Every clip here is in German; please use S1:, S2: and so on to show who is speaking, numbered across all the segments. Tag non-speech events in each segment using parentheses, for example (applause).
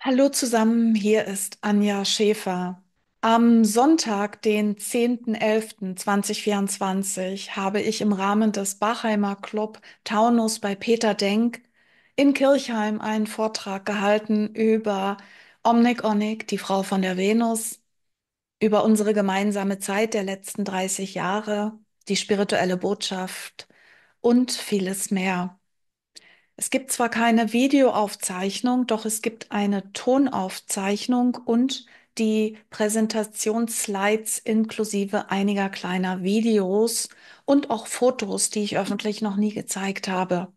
S1: Hallo zusammen, hier ist Anja Schäfer. Am Sonntag, den 10.11.2024, habe ich im Rahmen des Bachheimer Club Taunus bei Peter Denk in Kirchheim einen Vortrag gehalten über Omnik Onik, die Frau von der Venus, über unsere gemeinsame Zeit der letzten 30 Jahre, die spirituelle Botschaft und vieles mehr. Es gibt zwar keine Videoaufzeichnung, doch es gibt eine Tonaufzeichnung und die Präsentationsslides inklusive einiger kleiner Videos und auch Fotos, die ich öffentlich noch nie gezeigt habe.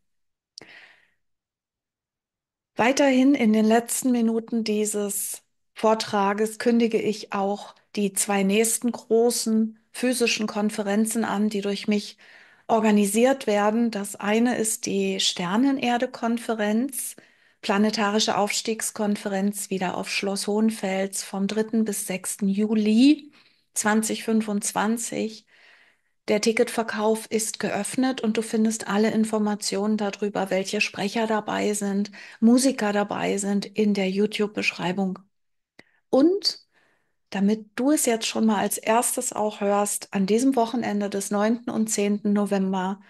S1: Weiterhin in den letzten Minuten dieses Vortrages kündige ich auch die zwei nächsten großen physischen Konferenzen an, die durch mich organisiert werden. Das eine ist die Sternenerde-Konferenz, Planetarische Aufstiegskonferenz wieder auf Schloss Hohenfels vom 3. bis 6. Juli 2025. Der Ticketverkauf ist geöffnet und du findest alle Informationen darüber, welche Sprecher dabei sind, Musiker dabei sind in der YouTube-Beschreibung. Und damit du es jetzt schon mal als erstes auch hörst, an diesem Wochenende des 9. und 10. November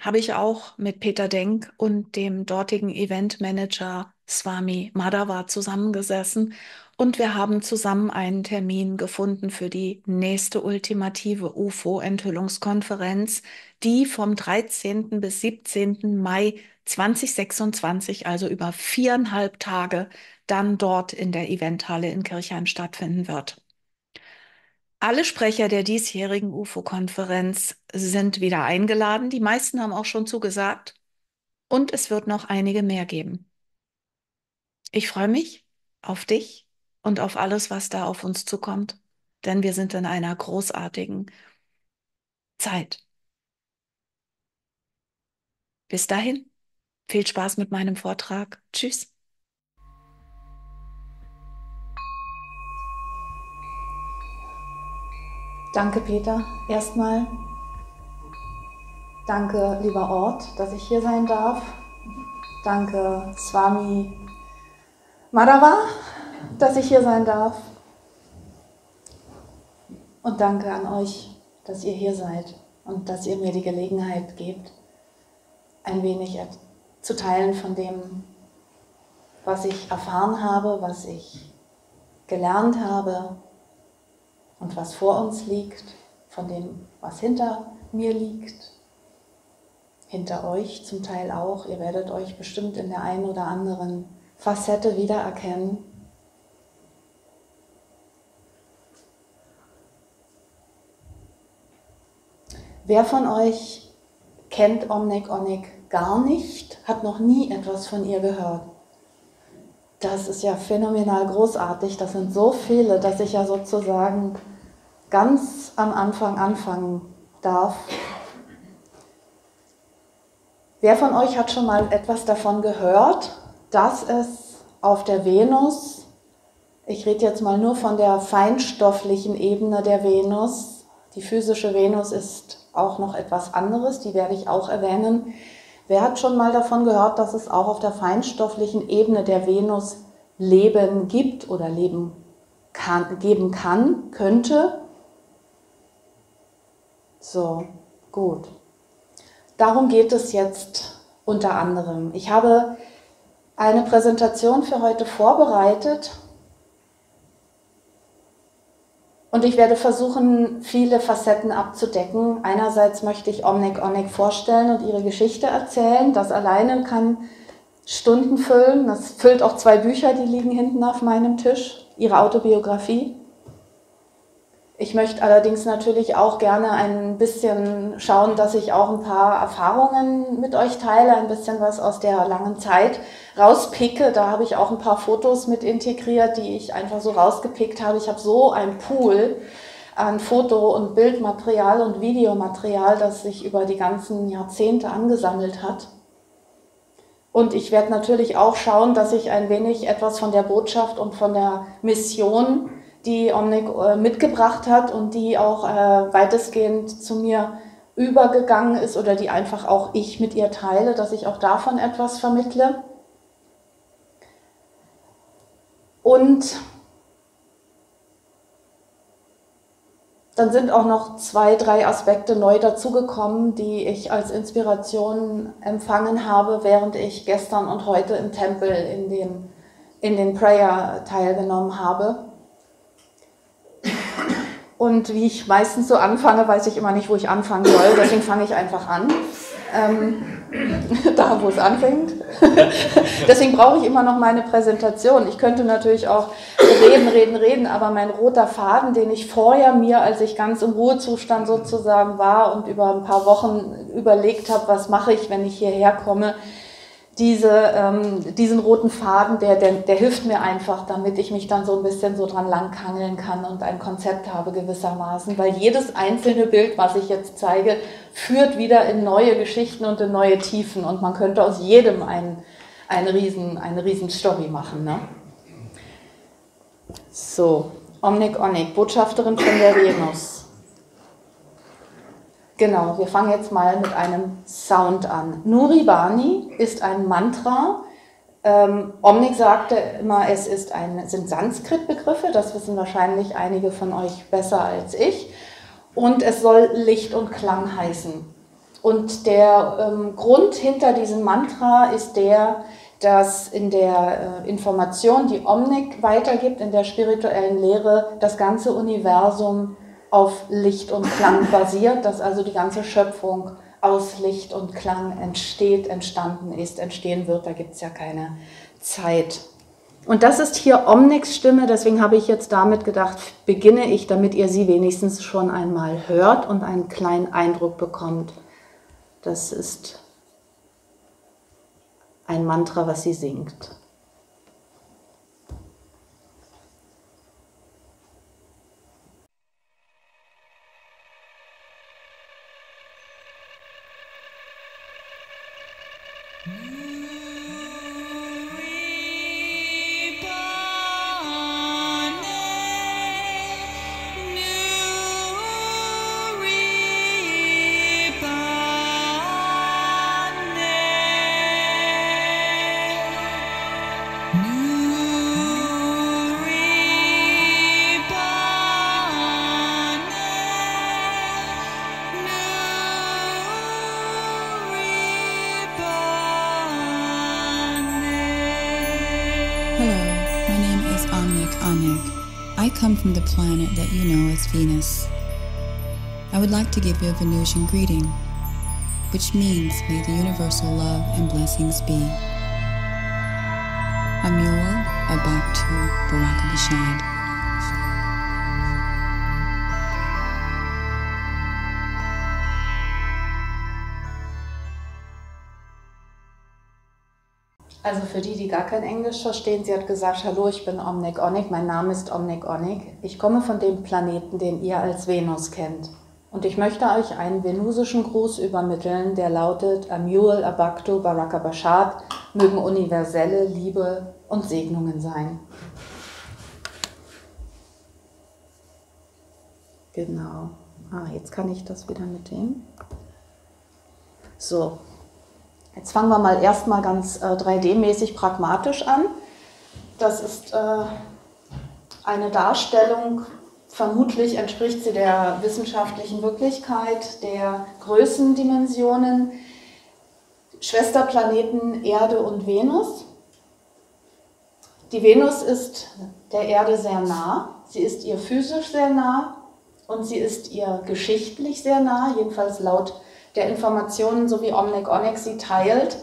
S1: habe ich auch mit Peter Denk und dem dortigen Eventmanager Swami Madhava zusammengesessen und wir haben zusammen einen Termin gefunden für die nächste ultimative UFO-Enthüllungskonferenz, die vom 13. bis 17. Mai 2026, also über viereinhalb Tage, dann dort in der Eventhalle in Kirchheim stattfinden wird. Alle Sprecher der diesjährigen UFO-Konferenz sind wieder eingeladen. Die meisten haben auch schon zugesagt. Und es wird noch einige mehr geben. Ich freue mich auf dich und auf alles, was da auf uns zukommt, denn wir sind in einer großartigen Zeit. Bis dahin, viel Spaß mit meinem Vortrag. Tschüss.
S2: Danke, Peter. Erstmal danke, lieber Ort, dass ich hier sein darf. Danke, Swami Madhava, dass ich hier sein darf. Und danke an euch, dass ihr hier seid und dass ihr mir die Gelegenheit gebt, ein wenig zu teilen von dem, was ich erfahren habe, was ich gelernt habe, und was vor uns liegt, von dem, was hinter mir liegt, hinter euch zum Teil auch. Ihr werdet euch bestimmt in der einen oder anderen Facette wiedererkennen. Wer von euch kennt Omnek Onek gar nicht, hat noch nie etwas von ihr gehört? Das ist ja phänomenal großartig. Das sind so viele, dass ich ja sozusagen ganz am Anfang anfangen darf. Wer von euch hat schon mal etwas davon gehört, dass es auf der Venus, ich rede jetzt mal nur von der feinstofflichen Ebene der Venus, die physische Venus ist auch noch etwas anderes, die werde ich auch erwähnen. Wer hat schon mal davon gehört, dass es auch auf der feinstofflichen Ebene der Venus Leben gibt oder Leben kann, geben kann, könnte? So, gut. Darum geht es jetzt unter anderem. Ich habe eine Präsentation für heute vorbereitet und ich werde versuchen, viele Facetten abzudecken. Einerseits möchte ich Omnek Onek vorstellen und ihre Geschichte erzählen. Das alleine kann Stunden füllen. Das füllt auch zwei Bücher, die liegen hinten auf meinem Tisch, ihre Autobiografie. Ich möchte allerdings natürlich auch gerne ein bisschen schauen, dass ich auch ein paar Erfahrungen mit euch teile, ein bisschen was aus der langen Zeit rauspicke. Da habe ich auch ein paar Fotos mit integriert, die ich einfach so rausgepickt habe. Ich habe so ein Pool an Foto- und Bildmaterial und Videomaterial, das sich über die ganzen Jahrzehnte angesammelt hat. Und ich werde natürlich auch schauen, dass ich ein wenig etwas von der Botschaft und von der Mission die Omnik äh, mitgebracht hat und die auch äh, weitestgehend zu mir übergegangen ist oder die einfach auch ich mit ihr teile, dass ich auch davon etwas vermittle. Und dann sind auch noch zwei, drei Aspekte neu dazugekommen, die ich als Inspiration empfangen habe, während ich gestern und heute im Tempel in den, in den Prayer teilgenommen habe. Und wie ich meistens so anfange, weiß ich immer nicht, wo ich anfangen soll. Deswegen fange ich einfach an. Ähm, (laughs) da, wo es anfängt. (laughs) Deswegen brauche ich immer noch meine Präsentation. Ich könnte natürlich auch reden, reden, reden, aber mein roter Faden, den ich vorher mir, als ich ganz im Ruhezustand sozusagen war und über ein paar Wochen überlegt habe, was mache ich, wenn ich hierher komme, diese, ähm, diesen roten Faden, der, der, der hilft mir einfach, damit ich mich dann so ein bisschen so dran langkangeln kann und ein Konzept habe gewissermaßen, weil jedes einzelne Bild, was ich jetzt zeige, führt wieder in neue Geschichten und in neue Tiefen und man könnte aus jedem ein, eine, riesen, eine riesen Story machen. Ne? So, Omnik Onik, Botschafterin von der Venus. Genau, wir fangen jetzt mal mit einem Sound an. Nuri Bani ist ein Mantra. Ähm, Omnik sagte immer, es ist ein, sind Sanskrit-Begriffe, das wissen wahrscheinlich einige von euch besser als ich. Und es soll Licht und Klang heißen. Und der ähm, Grund hinter diesem Mantra ist der, dass in der äh, Information, die Omnik weitergibt, in der spirituellen Lehre, das ganze Universum auf Licht und Klang basiert, dass also die ganze Schöpfung aus Licht und Klang entsteht, entstanden ist, entstehen wird. Da gibt es ja keine Zeit. Und das ist hier Omnics Stimme, deswegen habe ich jetzt damit gedacht, beginne ich, damit ihr sie wenigstens schon einmal hört und einen kleinen Eindruck bekommt. Das ist ein Mantra, was sie singt.
S3: Come from the planet that you know as Venus. I would like to give you a Venusian greeting, which means may the universal love and blessings be. Amul Abaktu Barakabashad.
S2: Also für die, die gar kein Englisch verstehen, sie hat gesagt, hallo, ich bin Omnik Onik, mein Name ist Omnik Onik. Ich komme von dem Planeten, den ihr als Venus kennt. Und ich möchte euch einen venusischen Gruß übermitteln, der lautet Amul Abaktu Baraka Bashad, mögen universelle Liebe und Segnungen sein. Genau. Ah, jetzt kann ich das wieder mit dem. So, Jetzt fangen wir mal erstmal ganz äh, 3D-mäßig pragmatisch an. Das ist äh, eine Darstellung, vermutlich entspricht sie der wissenschaftlichen Wirklichkeit, der Größendimensionen, Schwesterplaneten Erde und Venus. Die Venus ist der Erde sehr nah, sie ist ihr physisch sehr nah und sie ist ihr geschichtlich sehr nah, jedenfalls laut der Informationen, so wie Omnic Onyx sie teilt,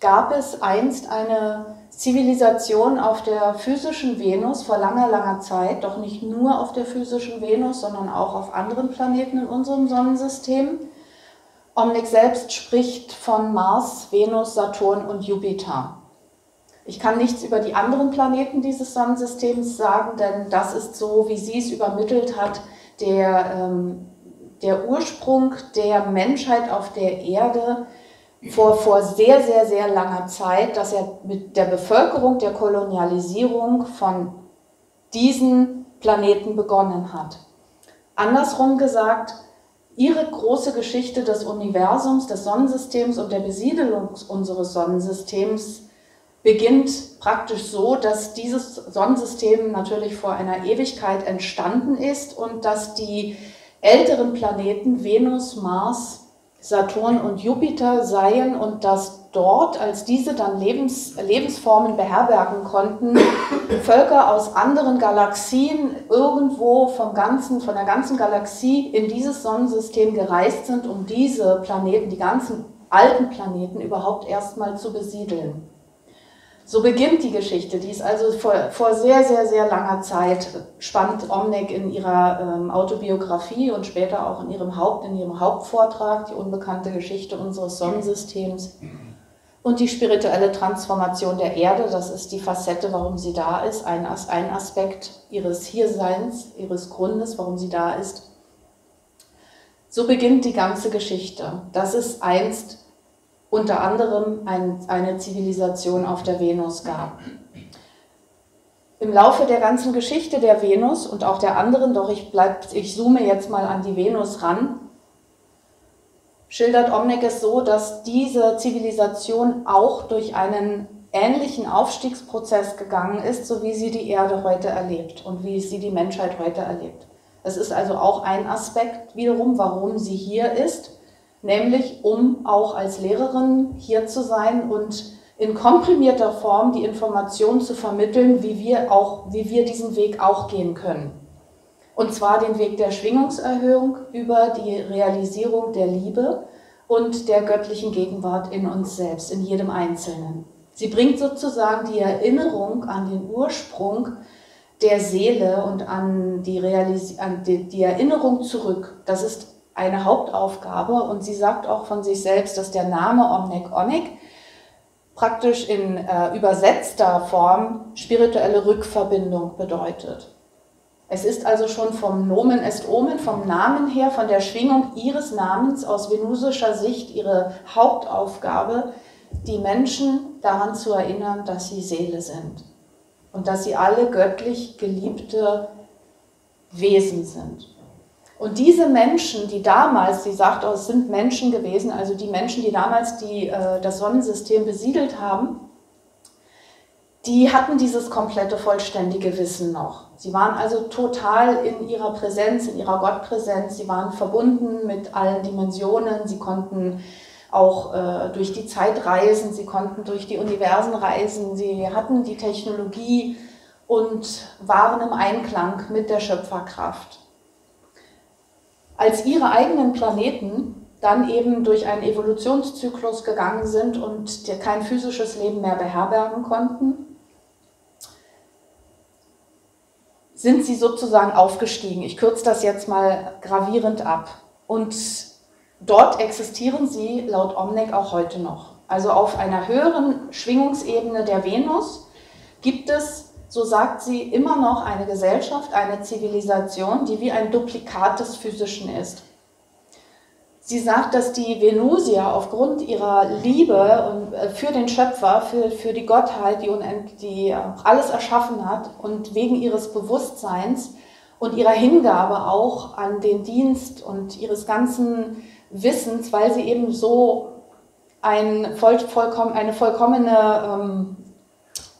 S2: gab es einst eine Zivilisation auf der physischen Venus vor langer, langer Zeit, doch nicht nur auf der physischen Venus, sondern auch auf anderen Planeten in unserem Sonnensystem. Omnic selbst spricht von Mars, Venus, Saturn und Jupiter. Ich kann nichts über die anderen Planeten dieses Sonnensystems sagen, denn das ist so, wie sie es übermittelt hat, der ähm, der Ursprung der Menschheit auf der Erde vor, vor sehr, sehr, sehr langer Zeit, dass er mit der Bevölkerung, der Kolonialisierung von diesen Planeten begonnen hat. Andersrum gesagt, ihre große Geschichte des Universums, des Sonnensystems und der Besiedelung unseres Sonnensystems beginnt praktisch so, dass dieses Sonnensystem natürlich vor einer Ewigkeit entstanden ist und dass die älteren Planeten Venus, Mars, Saturn und Jupiter seien und dass dort, als diese dann Lebens, Lebensformen beherbergen konnten, Völker aus anderen Galaxien irgendwo vom ganzen, von der ganzen Galaxie in dieses Sonnensystem gereist sind, um diese Planeten, die ganzen alten Planeten überhaupt erstmal zu besiedeln. So beginnt die Geschichte. Die ist also vor, vor sehr, sehr, sehr langer Zeit, spannt Omnek in ihrer ähm, Autobiografie und später auch in ihrem, Haupt, in ihrem Hauptvortrag, die unbekannte Geschichte unseres Sonnensystems. Und die spirituelle Transformation der Erde, das ist die Facette, warum sie da ist, ein, ein Aspekt ihres Hierseins, ihres Grundes, warum sie da ist. So beginnt die ganze Geschichte. Das ist einst unter anderem ein, eine Zivilisation auf der Venus gab. Im Laufe der ganzen Geschichte der Venus und auch der anderen, doch ich, bleib, ich zoome jetzt mal an die Venus ran, schildert Omnek es so, dass diese Zivilisation auch durch einen ähnlichen Aufstiegsprozess gegangen ist, so wie sie die Erde heute erlebt und wie sie die Menschheit heute erlebt. Es ist also auch ein Aspekt wiederum, warum sie hier ist nämlich um auch als Lehrerin hier zu sein und in komprimierter Form die Information zu vermitteln, wie wir auch, wie wir diesen Weg auch gehen können. Und zwar den Weg der Schwingungserhöhung über die Realisierung der Liebe und der göttlichen Gegenwart in uns selbst, in jedem Einzelnen. Sie bringt sozusagen die Erinnerung an den Ursprung der Seele und an die, Realis an die, die Erinnerung zurück. Das ist eine Hauptaufgabe und sie sagt auch von sich selbst, dass der Name Omnek Onek praktisch in äh, übersetzter Form spirituelle Rückverbindung bedeutet. Es ist also schon vom Nomen est Omen, vom Namen her, von der Schwingung ihres Namens aus venusischer Sicht ihre Hauptaufgabe, die Menschen daran zu erinnern, dass sie Seele sind und dass sie alle göttlich geliebte Wesen sind. Und diese Menschen, die damals, sie sagt, oh, es sind Menschen gewesen, also die Menschen, die damals die, äh, das Sonnensystem besiedelt haben, die hatten dieses komplette, vollständige Wissen noch. Sie waren also total in ihrer Präsenz, in ihrer Gottpräsenz. Sie waren verbunden mit allen Dimensionen. Sie konnten auch äh, durch die Zeit reisen. Sie konnten durch die Universen reisen. Sie hatten die Technologie und waren im Einklang mit der Schöpferkraft als ihre eigenen Planeten dann eben durch einen Evolutionszyklus gegangen sind und kein physisches Leben mehr beherbergen konnten, sind sie sozusagen aufgestiegen. Ich kürze das jetzt mal gravierend ab. Und dort existieren sie laut Omnek auch heute noch. Also auf einer höheren Schwingungsebene der Venus gibt es so sagt sie, immer noch eine Gesellschaft, eine Zivilisation, die wie ein Duplikat des Physischen ist. Sie sagt, dass die Venusier aufgrund ihrer Liebe äh, für den Schöpfer, für, für die Gottheit, die, die alles erschaffen hat und wegen ihres Bewusstseins und ihrer Hingabe auch an den Dienst und ihres ganzen Wissens, weil sie eben so ein voll, vollkommen, eine vollkommene ähm,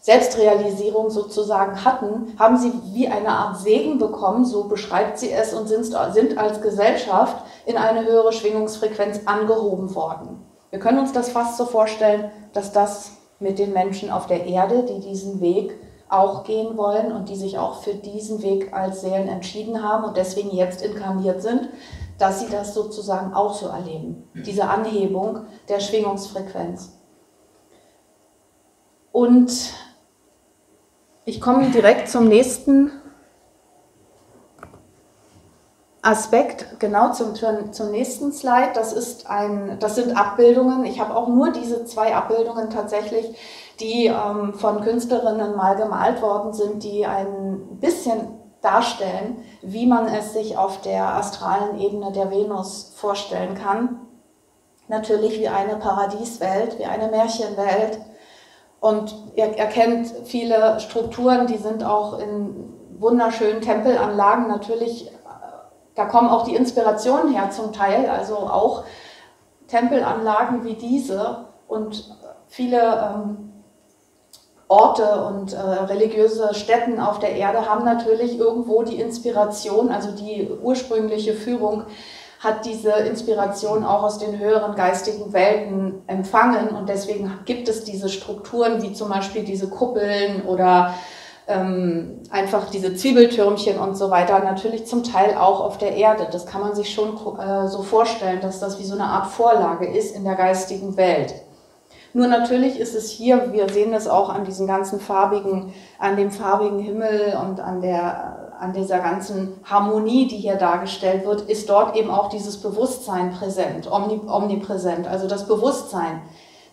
S2: Selbstrealisierung sozusagen hatten, haben sie wie eine Art Segen bekommen, so beschreibt sie es, und sind, als Gesellschaft in eine höhere Schwingungsfrequenz angehoben worden. Wir können uns das fast so vorstellen, dass das mit den Menschen auf der Erde, die diesen Weg auch gehen wollen und die sich auch für diesen Weg als Seelen entschieden haben und deswegen jetzt inkarniert sind, dass sie das sozusagen auch so erleben. Diese Anhebung der Schwingungsfrequenz. Und ich komme direkt zum nächsten Aspekt, genau zum, zum nächsten Slide. Das, ist ein, das sind Abbildungen. Ich habe auch nur diese zwei Abbildungen tatsächlich, die ähm, von Künstlerinnen mal gemalt worden sind, die ein bisschen darstellen, wie man es sich auf der astralen Ebene der Venus vorstellen kann. Natürlich wie eine Paradieswelt, wie eine Märchenwelt und er erkennt viele Strukturen, die sind auch in wunderschönen Tempelanlagen natürlich, da kommen auch die Inspirationen her zum Teil, also auch Tempelanlagen wie diese und viele ähm, Orte und äh, religiöse Stätten auf der Erde haben natürlich irgendwo die Inspiration, also die ursprüngliche Führung hat diese Inspiration auch aus den höheren geistigen Welten empfangen und deswegen gibt es diese Strukturen wie zum Beispiel diese Kuppeln oder ähm, einfach diese Zwiebeltürmchen und so weiter, natürlich zum Teil auch auf der Erde. Das kann man sich schon äh, so vorstellen, dass das wie so eine Art Vorlage ist in der geistigen Welt. Nur natürlich ist es hier, wir sehen es auch an diesen ganzen farbigen, an dem farbigen Himmel und an der, an dieser ganzen Harmonie, die hier dargestellt wird, ist dort eben auch dieses Bewusstsein präsent, omnipräsent, also das Bewusstsein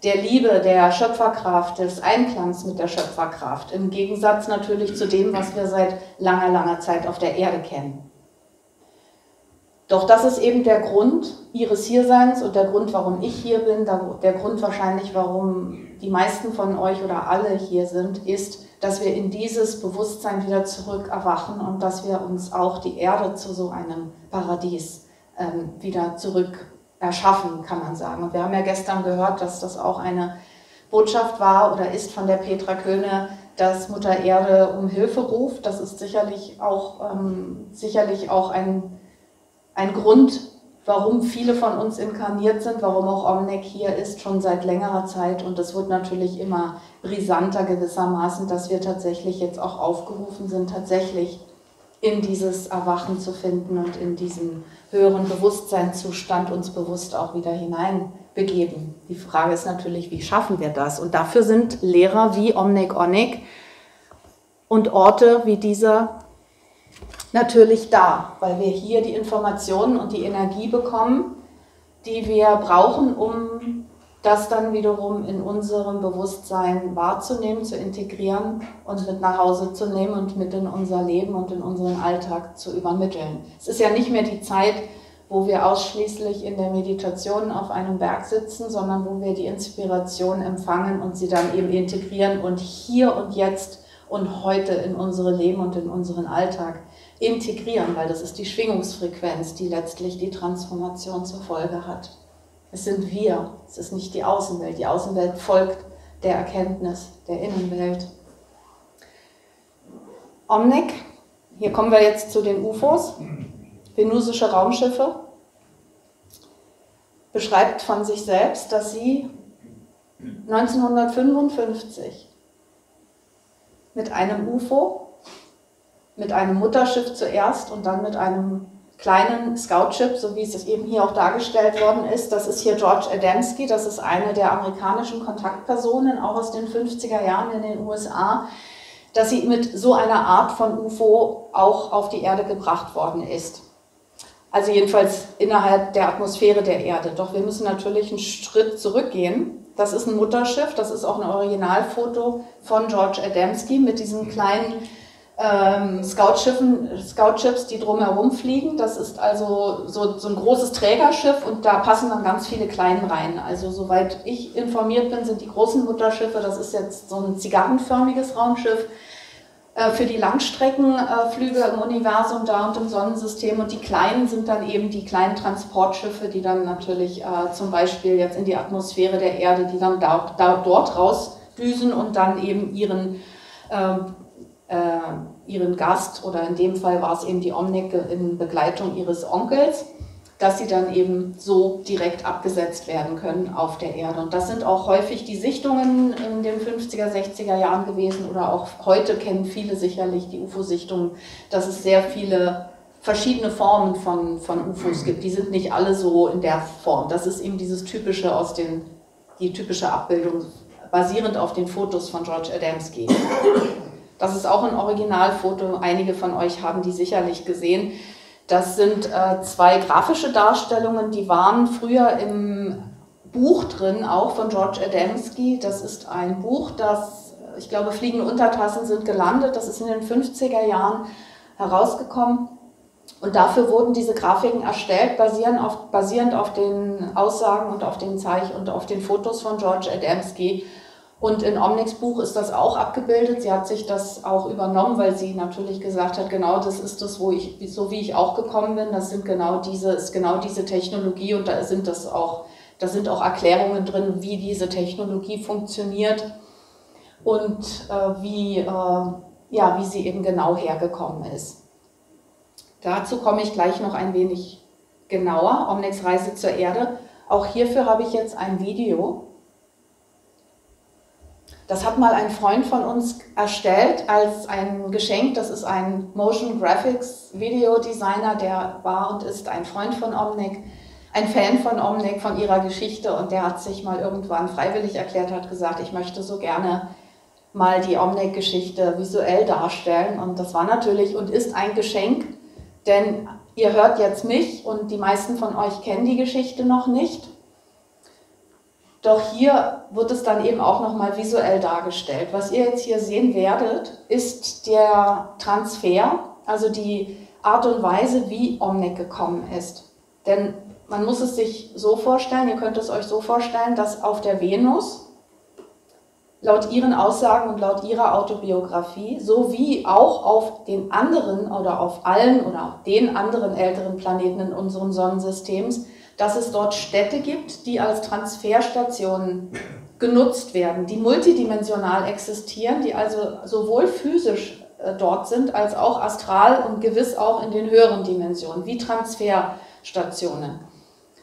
S2: der Liebe, der Schöpferkraft, des Einklangs mit der Schöpferkraft, im Gegensatz natürlich zu dem, was wir seit langer, langer Zeit auf der Erde kennen. Doch das ist eben der Grund ihres Hierseins und der Grund, warum ich hier bin, der Grund wahrscheinlich, warum die meisten von euch oder alle hier sind, ist, dass wir in dieses Bewusstsein wieder zurück erwachen und dass wir uns auch die Erde zu so einem Paradies ähm, wieder zurück erschaffen, kann man sagen. Und wir haben ja gestern gehört, dass das auch eine Botschaft war oder ist von der Petra Köhne, dass Mutter Erde um Hilfe ruft. Das ist sicherlich auch, ähm, sicherlich auch ein ein Grund, warum viele von uns inkarniert sind, warum auch Omnek hier ist, schon seit längerer Zeit. Und es wird natürlich immer brisanter gewissermaßen, dass wir tatsächlich jetzt auch aufgerufen sind, tatsächlich in dieses Erwachen zu finden und in diesen höheren Bewusstseinszustand uns bewusst auch wieder hineinbegeben. Die Frage ist natürlich, wie schaffen wir das? Und dafür sind Lehrer wie Omnek Onek und Orte wie dieser natürlich da, weil wir hier die Informationen und die Energie bekommen, die wir brauchen, um das dann wiederum in unserem Bewusstsein wahrzunehmen, zu integrieren und mit nach Hause zu nehmen und mit in unser Leben und in unseren Alltag zu übermitteln. Es ist ja nicht mehr die Zeit, wo wir ausschließlich in der Meditation auf einem Berg sitzen, sondern wo wir die Inspiration empfangen und sie dann eben integrieren und hier und jetzt und heute in unsere Leben und in unseren Alltag integrieren, weil das ist die Schwingungsfrequenz, die letztlich die Transformation zur Folge hat. Es sind wir, es ist nicht die Außenwelt. Die Außenwelt folgt der Erkenntnis der Innenwelt. Omnik, hier kommen wir jetzt zu den UFOs, venusische Raumschiffe, beschreibt von sich selbst, dass sie 1955 mit einem UFO mit einem Mutterschiff zuerst und dann mit einem kleinen Scout-Ship, so wie es eben hier auch dargestellt worden ist. Das ist hier George Adamski, das ist eine der amerikanischen Kontaktpersonen, auch aus den 50er Jahren in den USA, dass sie mit so einer Art von UFO auch auf die Erde gebracht worden ist. Also jedenfalls innerhalb der Atmosphäre der Erde. Doch wir müssen natürlich einen Schritt zurückgehen. Das ist ein Mutterschiff, das ist auch ein Originalfoto von George Adamski mit diesem kleinen ähm, Scoutschiffen, Scoutships, die drumherum fliegen. Das ist also so, so ein großes Trägerschiff und da passen dann ganz viele kleine rein. Also soweit ich informiert bin, sind die großen Mutterschiffe, das ist jetzt so ein zigarrenförmiges Raumschiff, äh, für die Langstreckenflüge im Universum da und im Sonnensystem und die kleinen sind dann eben die kleinen Transportschiffe, die dann natürlich äh, zum Beispiel jetzt in die Atmosphäre der Erde, die dann da, da dort rausdüsen und dann eben ihren äh, äh, ihren Gast, oder in dem Fall war es eben die Omnik in Begleitung ihres Onkels, dass sie dann eben so direkt abgesetzt werden können auf der Erde. Und das sind auch häufig die Sichtungen in den 50er, 60er Jahren gewesen oder auch heute kennen viele sicherlich die UFO-Sichtungen, dass es sehr viele verschiedene Formen von, von UFOs gibt. Die sind nicht alle so in der Form. Das ist eben dieses typische aus den, die typische Abbildung basierend auf den Fotos von George Adamski. Das ist auch ein Originalfoto. Einige von euch haben die sicherlich gesehen. Das sind äh, zwei grafische Darstellungen, die waren früher im Buch drin, auch von George Adamski. Das ist ein Buch, das, ich glaube, Fliegende Untertassen sind gelandet. Das ist in den 50er Jahren herausgekommen. Und dafür wurden diese Grafiken erstellt, basierend auf, basierend auf den Aussagen und auf den Zeichen und auf den Fotos von George Adamski. Und in Omnics Buch ist das auch abgebildet. Sie hat sich das auch übernommen, weil sie natürlich gesagt hat, genau das ist das, wo ich, so wie ich auch gekommen bin, das sind genau diese, ist genau diese Technologie und da sind das auch, da sind auch Erklärungen drin, wie diese Technologie funktioniert. und äh, wie, äh, ja, wie sie eben genau hergekommen ist. Dazu komme ich gleich noch ein wenig genauer, Omnex Reise zur Erde. Auch hierfür habe ich jetzt ein Video. Das hat mal ein Freund von uns erstellt als ein Geschenk. Das ist ein Motion Graphics Video Designer, der war und ist ein Freund von Omnic, ein Fan von Omnic, von ihrer Geschichte und der hat sich mal irgendwann freiwillig erklärt, hat gesagt, ich möchte so gerne mal die Omnic-Geschichte visuell darstellen. Und das war natürlich und ist ein Geschenk, denn ihr hört jetzt mich und die meisten von euch kennen die Geschichte noch nicht. Doch hier wird es dann eben auch nochmal visuell dargestellt. Was ihr jetzt hier sehen werdet, ist der Transfer, also die Art und Weise, wie Omnic gekommen ist. Denn man muss es sich so vorstellen, ihr könnt es euch so vorstellen, dass auf der Venus, laut ihren Aussagen und laut ihrer Autobiografie, sowie auch auf den anderen oder auf allen oder auf den anderen älteren Planeten in unserem Sonnensystems, dass es dort Städte gibt, die als Transferstationen genutzt werden, die multidimensional existieren, die also sowohl physisch äh, dort sind, als auch astral und gewiss auch in den höheren Dimensionen, wie Transferstationen.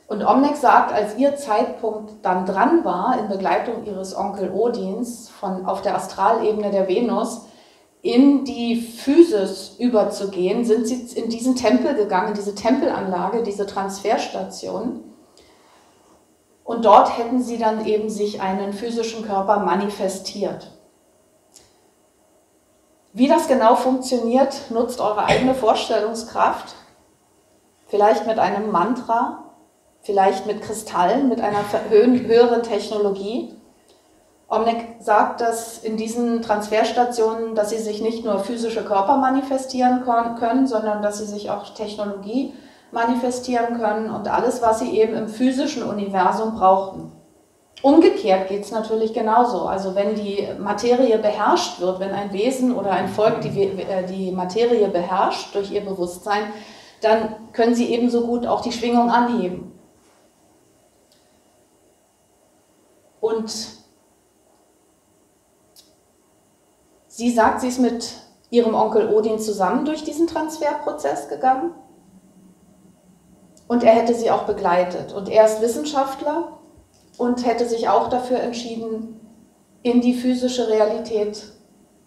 S2: Und Omnek sagt, als ihr Zeitpunkt dann dran war, in Begleitung ihres Onkel Odins von, auf der Astralebene der Venus, in die Physis überzugehen, sind sie in diesen Tempel gegangen, diese Tempelanlage, diese Transferstation. Und dort hätten sie dann eben sich einen physischen Körper manifestiert. Wie das genau funktioniert, nutzt eure eigene Vorstellungskraft. Vielleicht mit einem Mantra, vielleicht mit Kristallen, mit einer höheren Technologie. Omnic sagt, dass in diesen Transferstationen, dass sie sich nicht nur physische Körper manifestieren können, sondern dass sie sich auch Technologie manifestieren können und alles, was sie eben im physischen Universum brauchten. Umgekehrt geht es natürlich genauso. Also wenn die Materie beherrscht wird, wenn ein Wesen oder ein Volk die, äh, die Materie beherrscht durch ihr Bewusstsein, dann können sie ebenso gut auch die Schwingung anheben. Und Sie sagt, sie ist mit ihrem Onkel Odin zusammen durch diesen Transferprozess gegangen. Und er hätte sie auch begleitet. Und er ist Wissenschaftler und hätte sich auch dafür entschieden, in die physische Realität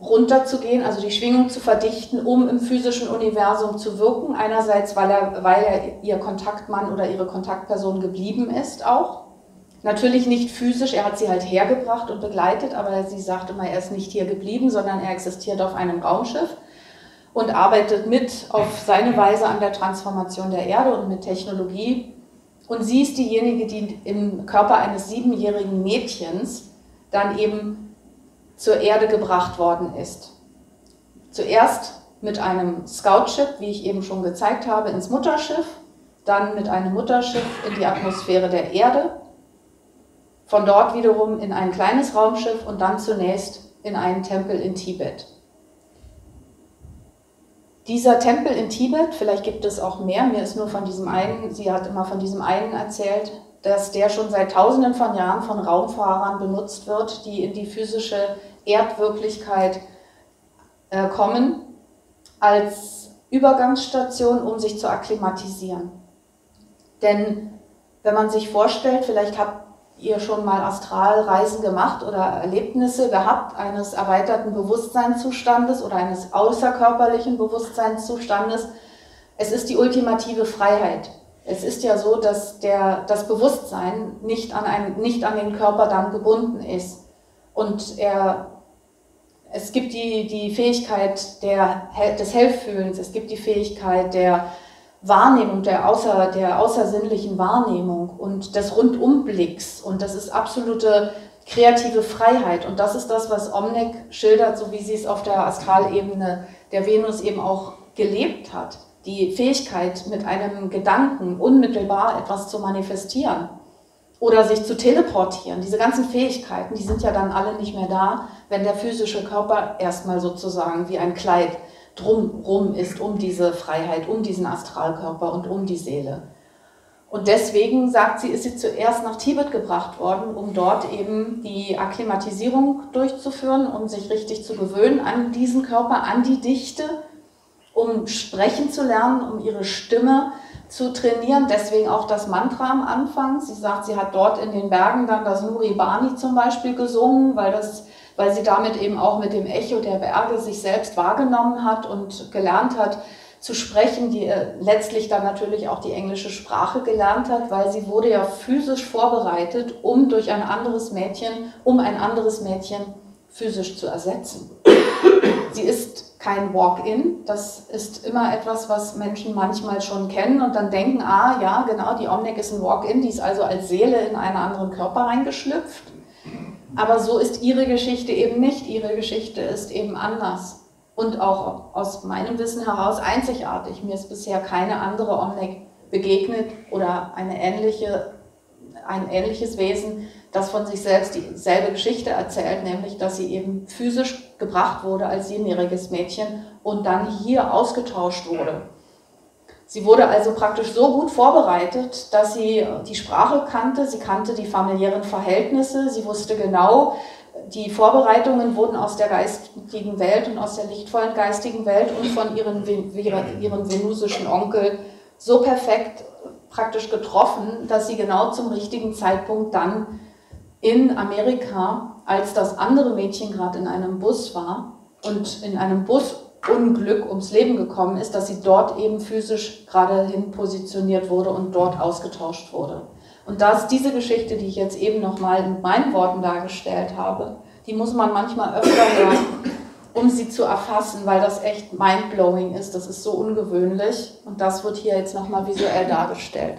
S2: runterzugehen, also die Schwingung zu verdichten, um im physischen Universum zu wirken. Einerseits, weil er, weil er ihr Kontaktmann oder ihre Kontaktperson geblieben ist auch. Natürlich nicht physisch, er hat sie halt hergebracht und begleitet, aber sie sagt immer, er ist nicht hier geblieben, sondern er existiert auf einem Raumschiff und arbeitet mit auf seine Weise an der Transformation der Erde und mit Technologie. Und sie ist diejenige, die im Körper eines siebenjährigen Mädchens dann eben zur Erde gebracht worden ist. Zuerst mit einem Scout-Ship, wie ich eben schon gezeigt habe, ins Mutterschiff, dann mit einem Mutterschiff in die Atmosphäre der Erde von dort wiederum in ein kleines Raumschiff und dann zunächst in einen Tempel in Tibet. Dieser Tempel in Tibet, vielleicht gibt es auch mehr, mir ist nur von diesem einen, sie hat immer von diesem einen erzählt, dass der schon seit tausenden von Jahren von Raumfahrern benutzt wird, die in die physische Erdwirklichkeit äh, kommen, als Übergangsstation, um sich zu akklimatisieren. Denn wenn man sich vorstellt, vielleicht habt ihr schon mal Astralreisen gemacht oder Erlebnisse gehabt eines erweiterten Bewusstseinszustandes oder eines außerkörperlichen Bewusstseinszustandes? Es ist die ultimative Freiheit. Es ist ja so, dass der, das Bewusstsein nicht an, ein, nicht an den Körper dann gebunden ist. Und er, es gibt die, die Fähigkeit der, des Hellfühlens, es gibt die Fähigkeit der Wahrnehmung, der, außer, der außersinnlichen Wahrnehmung und des Rundumblicks. Und das ist absolute kreative Freiheit. Und das ist das, was Omnek schildert, so wie sie es auf der Astralebene der Venus eben auch gelebt hat. Die Fähigkeit, mit einem Gedanken unmittelbar etwas zu manifestieren oder sich zu teleportieren. Diese ganzen Fähigkeiten, die sind ja dann alle nicht mehr da, wenn der physische Körper erstmal sozusagen wie ein Kleid drumrum ist, um diese Freiheit, um diesen Astralkörper und um die Seele. Und deswegen, sagt sie, ist sie zuerst nach Tibet gebracht worden, um dort eben die Akklimatisierung durchzuführen, um sich richtig zu gewöhnen an diesen Körper, an die Dichte, um sprechen zu lernen, um ihre Stimme zu trainieren. Deswegen auch das Mantra am Anfang. Sie sagt, sie hat dort in den Bergen dann das Nuri Bani zum Beispiel gesungen, weil, das, weil sie damit eben auch mit dem Echo der Berge sich selbst wahrgenommen hat und gelernt hat, zu sprechen, die äh, letztlich dann natürlich auch die englische Sprache gelernt hat, weil sie wurde ja physisch vorbereitet, um durch ein anderes Mädchen, um ein anderes Mädchen physisch zu ersetzen. Sie ist kein Walk-in, das ist immer etwas, was Menschen manchmal schon kennen und dann denken, ah ja, genau, die Omnek ist ein Walk-in, die ist also als Seele in einen anderen Körper reingeschlüpft. Aber so ist ihre Geschichte eben nicht, ihre Geschichte ist eben anders und auch aus meinem Wissen heraus einzigartig. Mir ist bisher keine andere Omnek begegnet oder eine ähnliche, ein ähnliches Wesen, das von sich selbst dieselbe Geschichte erzählt, nämlich dass sie eben physisch gebracht wurde als siebenjähriges Mädchen und dann hier ausgetauscht wurde. Sie wurde also praktisch so gut vorbereitet, dass sie die Sprache kannte, sie kannte die familiären Verhältnisse, sie wusste genau, die Vorbereitungen wurden aus der geistigen Welt und aus der lichtvollen geistigen Welt und von ihren, ihrem venusischen Onkel so perfekt praktisch getroffen, dass sie genau zum richtigen Zeitpunkt dann in Amerika, als das andere Mädchen gerade in einem Bus war und in einem Busunglück ums Leben gekommen ist, dass sie dort eben physisch gerade hin positioniert wurde und dort ausgetauscht wurde. Und das, diese Geschichte, die ich jetzt eben nochmal mit meinen Worten dargestellt habe, die muss man manchmal öfter hören, um sie zu erfassen, weil das echt mindblowing ist. Das ist so ungewöhnlich. Und das wird hier jetzt nochmal visuell dargestellt.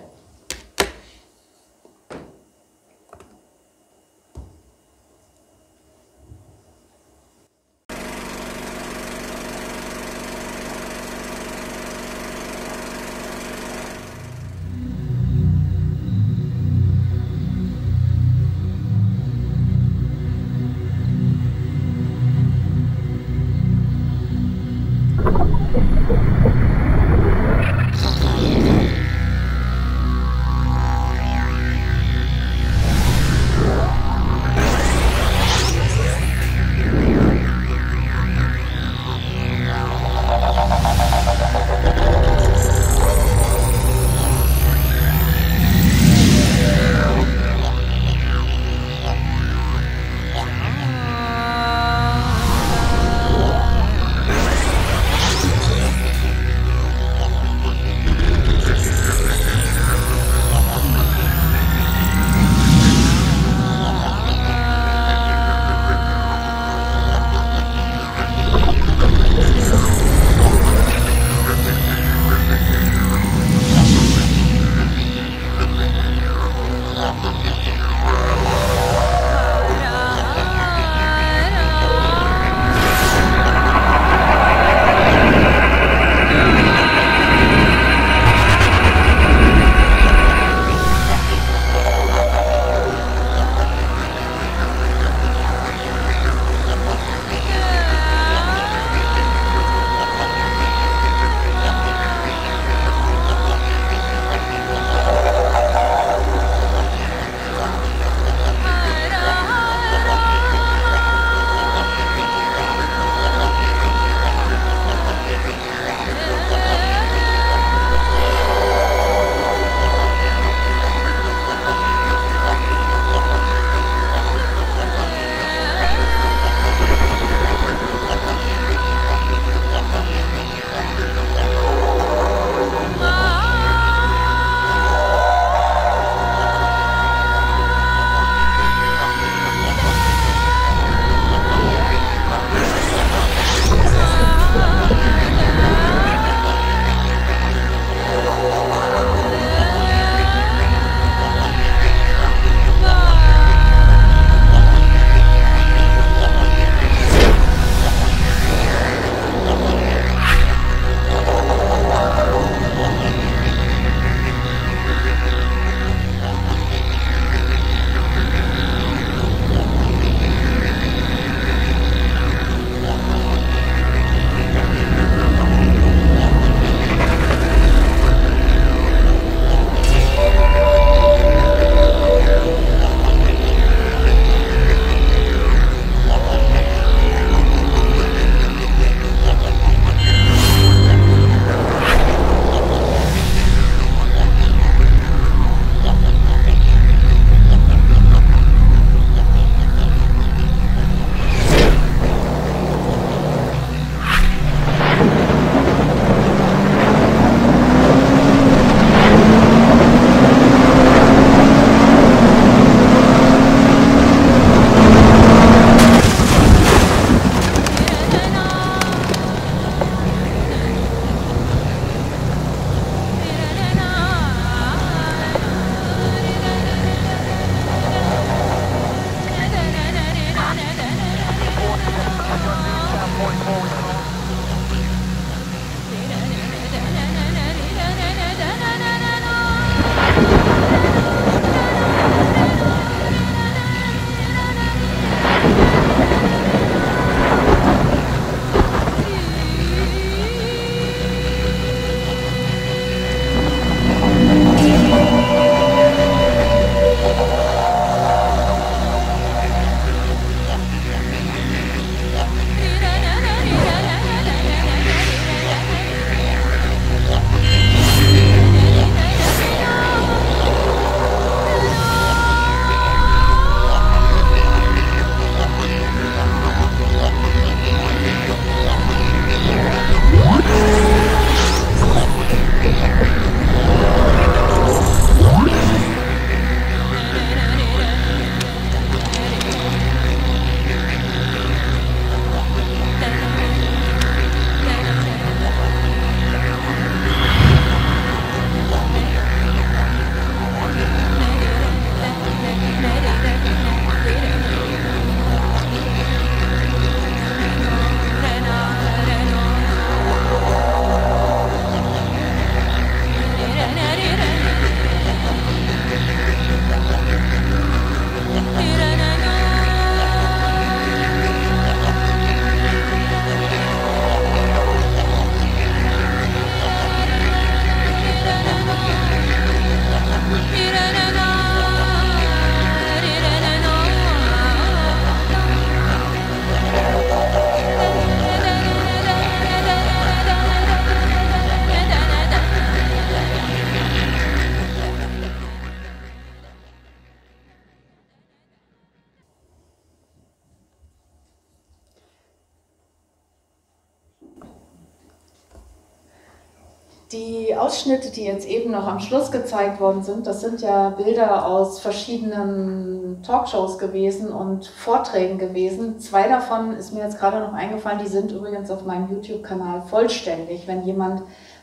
S2: Ausschnitte, die jetzt eben noch am Schluss gezeigt worden sind, das sind ja Bilder aus verschiedenen Talkshows gewesen und Vorträgen gewesen. Zwei davon ist mir jetzt gerade noch eingefallen, die sind übrigens auf meinem YouTube-Kanal vollständig. Wenn jemand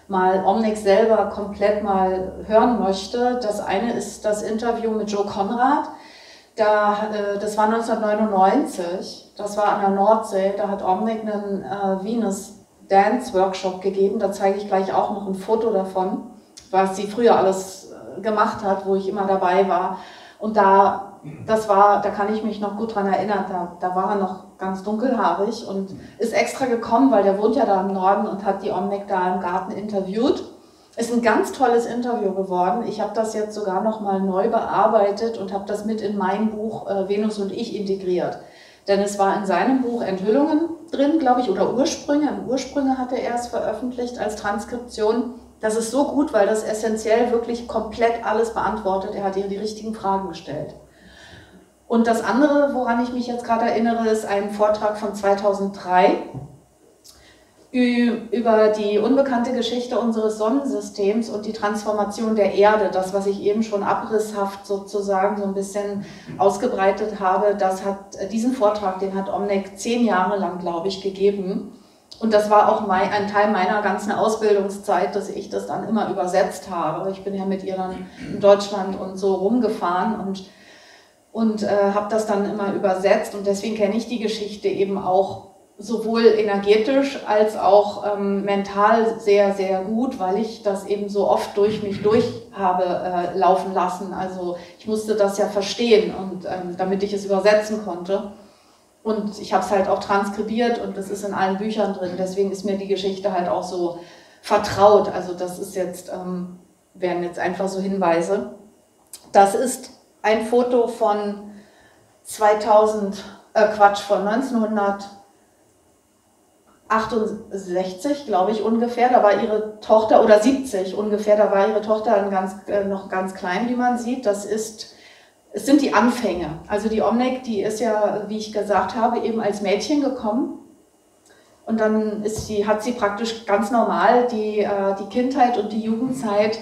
S2: mal Omnix selber komplett mal hören möchte, das eine ist das Interview mit Joe Conrad. Da, äh, das war 1999, das war an der Nordsee, da hat Omnic einen äh, Venus Dance Workshop gegeben. Da zeige ich gleich auch noch ein Foto davon, was sie früher alles äh, gemacht hat, wo ich immer dabei war. Und da, das war, da kann ich mich noch gut dran erinnern, da, da war er noch ganz dunkelhaarig und ist extra gekommen, weil der wohnt ja da im Norden und hat die Omnic da im Garten interviewt. Ist ein ganz tolles Interview geworden. Ich habe das jetzt sogar noch mal neu bearbeitet und habe das mit in mein Buch äh, Venus und ich integriert. Denn es war in seinem Buch Enthüllungen drin, glaube ich, oder Ursprünge. Ursprünge hatte er es veröffentlicht als Transkription. Das ist so gut, weil das essentiell wirklich komplett alles beantwortet. Er hat ihr die richtigen Fragen gestellt. Und das andere, woran ich mich jetzt gerade erinnere, ist ein Vortrag von 2003 über die unbekannte Geschichte unseres Sonnensystems und die Transformation der Erde, das, was ich eben schon abrisshaft sozusagen so ein bisschen ausgebreitet habe, das hat diesen Vortrag, den hat Omnek zehn Jahre lang, glaube ich, gegeben. Und das war auch mein, ein Teil meiner ganzen Ausbildungszeit, dass ich das dann immer übersetzt habe. Ich bin ja mit ihr dann in Deutschland und so rumgefahren und, und äh, habe das dann immer übersetzt. Und deswegen kenne ich die Geschichte eben auch sowohl energetisch als auch ähm, mental sehr, sehr gut, weil ich das eben so oft durch mich durch habe äh, laufen lassen. Also ich musste das ja verstehen und ähm, damit ich es übersetzen konnte. Und ich habe es halt auch transkribiert und das ist in allen Büchern drin. Deswegen ist mir die Geschichte halt auch so vertraut. Also das ist jetzt, ähm, wären jetzt einfach so Hinweise. Das ist ein Foto von 2000, äh Quatsch, von 1900. 68, glaube ich, ungefähr. Da war ihre Tochter, oder 70 ungefähr, da war ihre Tochter ganz, äh, noch ganz klein, wie man sieht. Das ist, es sind die Anfänge. Also die Omnek, die ist ja, wie ich gesagt habe, eben als Mädchen gekommen. Und dann ist sie, hat sie praktisch ganz normal die, äh, die Kindheit und die Jugendzeit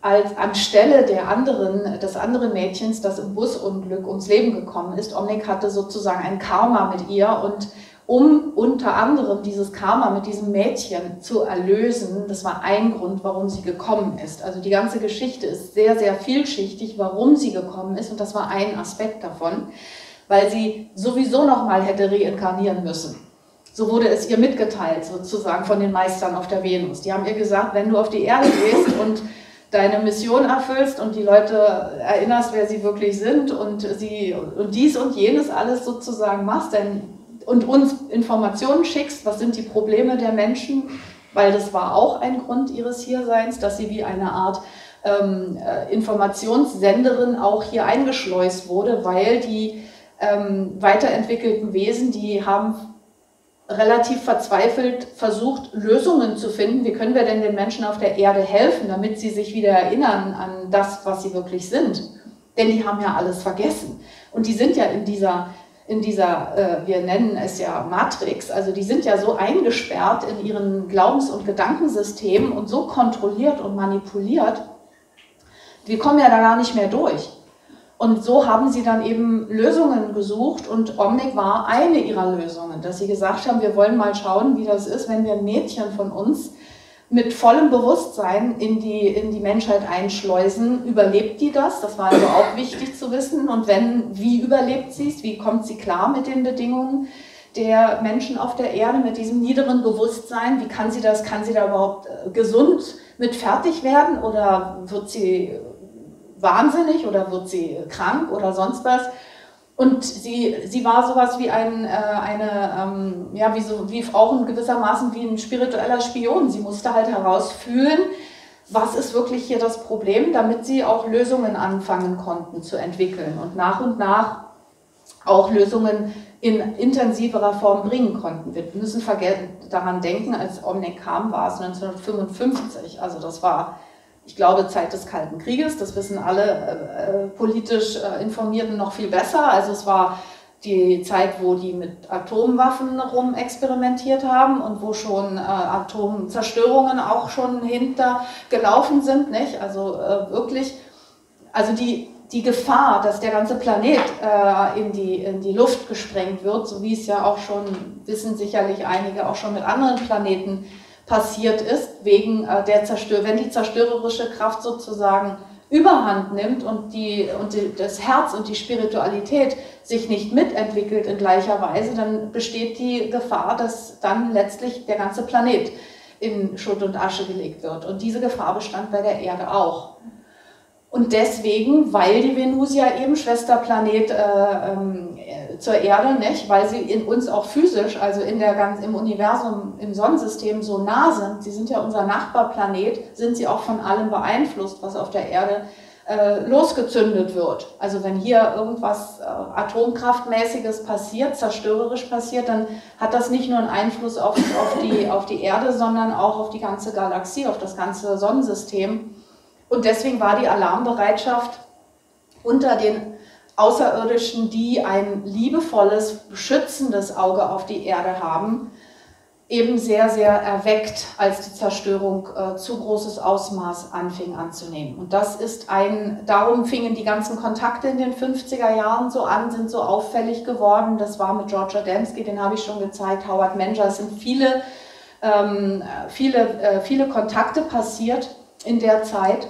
S2: als anstelle der anderen, des anderen Mädchens, das im Busunglück ums Leben gekommen ist. Omnik hatte sozusagen ein Karma mit ihr und um unter anderem dieses Karma mit diesem Mädchen zu erlösen. Das war ein Grund, warum sie gekommen ist. Also die ganze Geschichte ist sehr, sehr vielschichtig, warum sie gekommen ist. Und das war ein Aspekt davon, weil sie sowieso nochmal hätte reinkarnieren müssen. So wurde es ihr mitgeteilt, sozusagen von den Meistern auf der Venus. Die haben ihr gesagt, wenn du auf die Erde gehst und deine Mission erfüllst und die Leute erinnerst, wer sie wirklich sind und sie und dies und jenes alles sozusagen machst, dann und uns Informationen schickst, was sind die Probleme der Menschen, weil das war auch ein Grund ihres Hierseins, dass sie wie eine Art ähm, äh, Informationssenderin auch hier eingeschleust wurde, weil die ähm, weiterentwickelten Wesen, die haben relativ verzweifelt versucht, Lösungen zu finden. Wie können wir denn den Menschen auf der Erde helfen, damit sie sich wieder erinnern an das, was sie wirklich sind? Denn die haben ja alles vergessen. Und die sind ja in dieser in dieser, äh, wir nennen es ja Matrix, also die sind ja so eingesperrt in ihren Glaubens- und Gedankensystemen und so kontrolliert und manipuliert, wir kommen ja da gar nicht mehr durch. Und so haben sie dann eben Lösungen gesucht und Omnic war eine ihrer Lösungen, dass sie gesagt haben, wir wollen mal schauen, wie das ist, wenn wir ein Mädchen von uns mit vollem Bewusstsein in die, in die Menschheit einschleusen. Überlebt die das? Das war also auch wichtig zu wissen. Und wenn, wie überlebt sie es? Wie kommt sie klar mit den Bedingungen der Menschen auf der Erde, mit diesem niederen Bewusstsein? Wie kann sie das? Kann sie da überhaupt äh, gesund mit fertig werden? Oder wird sie wahnsinnig? Oder wird sie krank? Oder sonst was? Und sie, sie war sowas wie ein, äh, eine, ähm, ja, wie, so, wie auch in gewissermaßen wie ein spiritueller Spion. Sie musste halt herausfühlen, was ist wirklich hier das Problem, damit sie auch Lösungen anfangen konnten zu entwickeln und nach und nach auch Lösungen in intensiverer Form bringen konnten. Wir müssen daran denken, als Omnic kam, war es 1955. Also das war ich glaube, Zeit des Kalten Krieges. Das wissen alle äh, äh, politisch äh, Informierten noch viel besser. Also es war die Zeit, wo die mit Atomwaffen rumexperimentiert haben und wo schon äh, Atomzerstörungen auch schon hintergelaufen sind, nicht? Also äh, wirklich, also die, die Gefahr, dass der ganze Planet äh, in, die, in die Luft gesprengt wird, so wie es ja auch schon, wissen sicherlich einige, auch schon mit anderen Planeten passiert ist, wegen äh, der Zerstör wenn die zerstörerische Kraft sozusagen überhand nimmt und, die, und die, das Herz und die Spiritualität sich nicht mitentwickelt in gleicher Weise, dann besteht die Gefahr, dass dann letztlich der ganze Planet in Schutt und Asche gelegt wird. Und diese Gefahr bestand bei der Erde auch. Und deswegen, weil die Venus ja eben Schwesterplanet äh, ähm, zur Erde, nicht? weil sie in uns auch physisch, also in der ganz, im Universum, im Sonnensystem so nah sind, sie sind ja unser Nachbarplanet, sind sie auch von allem beeinflusst, was auf der Erde äh, losgezündet wird. Also wenn hier irgendwas äh, Atomkraftmäßiges passiert, zerstörerisch passiert, dann hat das nicht nur einen Einfluss auf, auf, die, auf die Erde, sondern auch auf die ganze Galaxie, auf das ganze Sonnensystem. Und deswegen war die Alarmbereitschaft unter den Außerirdischen, die ein liebevolles, beschützendes Auge auf die Erde haben, eben sehr, sehr erweckt, als die Zerstörung äh, zu großes Ausmaß anfing anzunehmen. Und das ist ein, darum fingen die ganzen Kontakte in den 50er Jahren so an, sind so auffällig geworden. Das war mit George Adamski, den habe ich schon gezeigt, Howard Menger, es sind viele, ähm, viele, äh, viele Kontakte passiert in der Zeit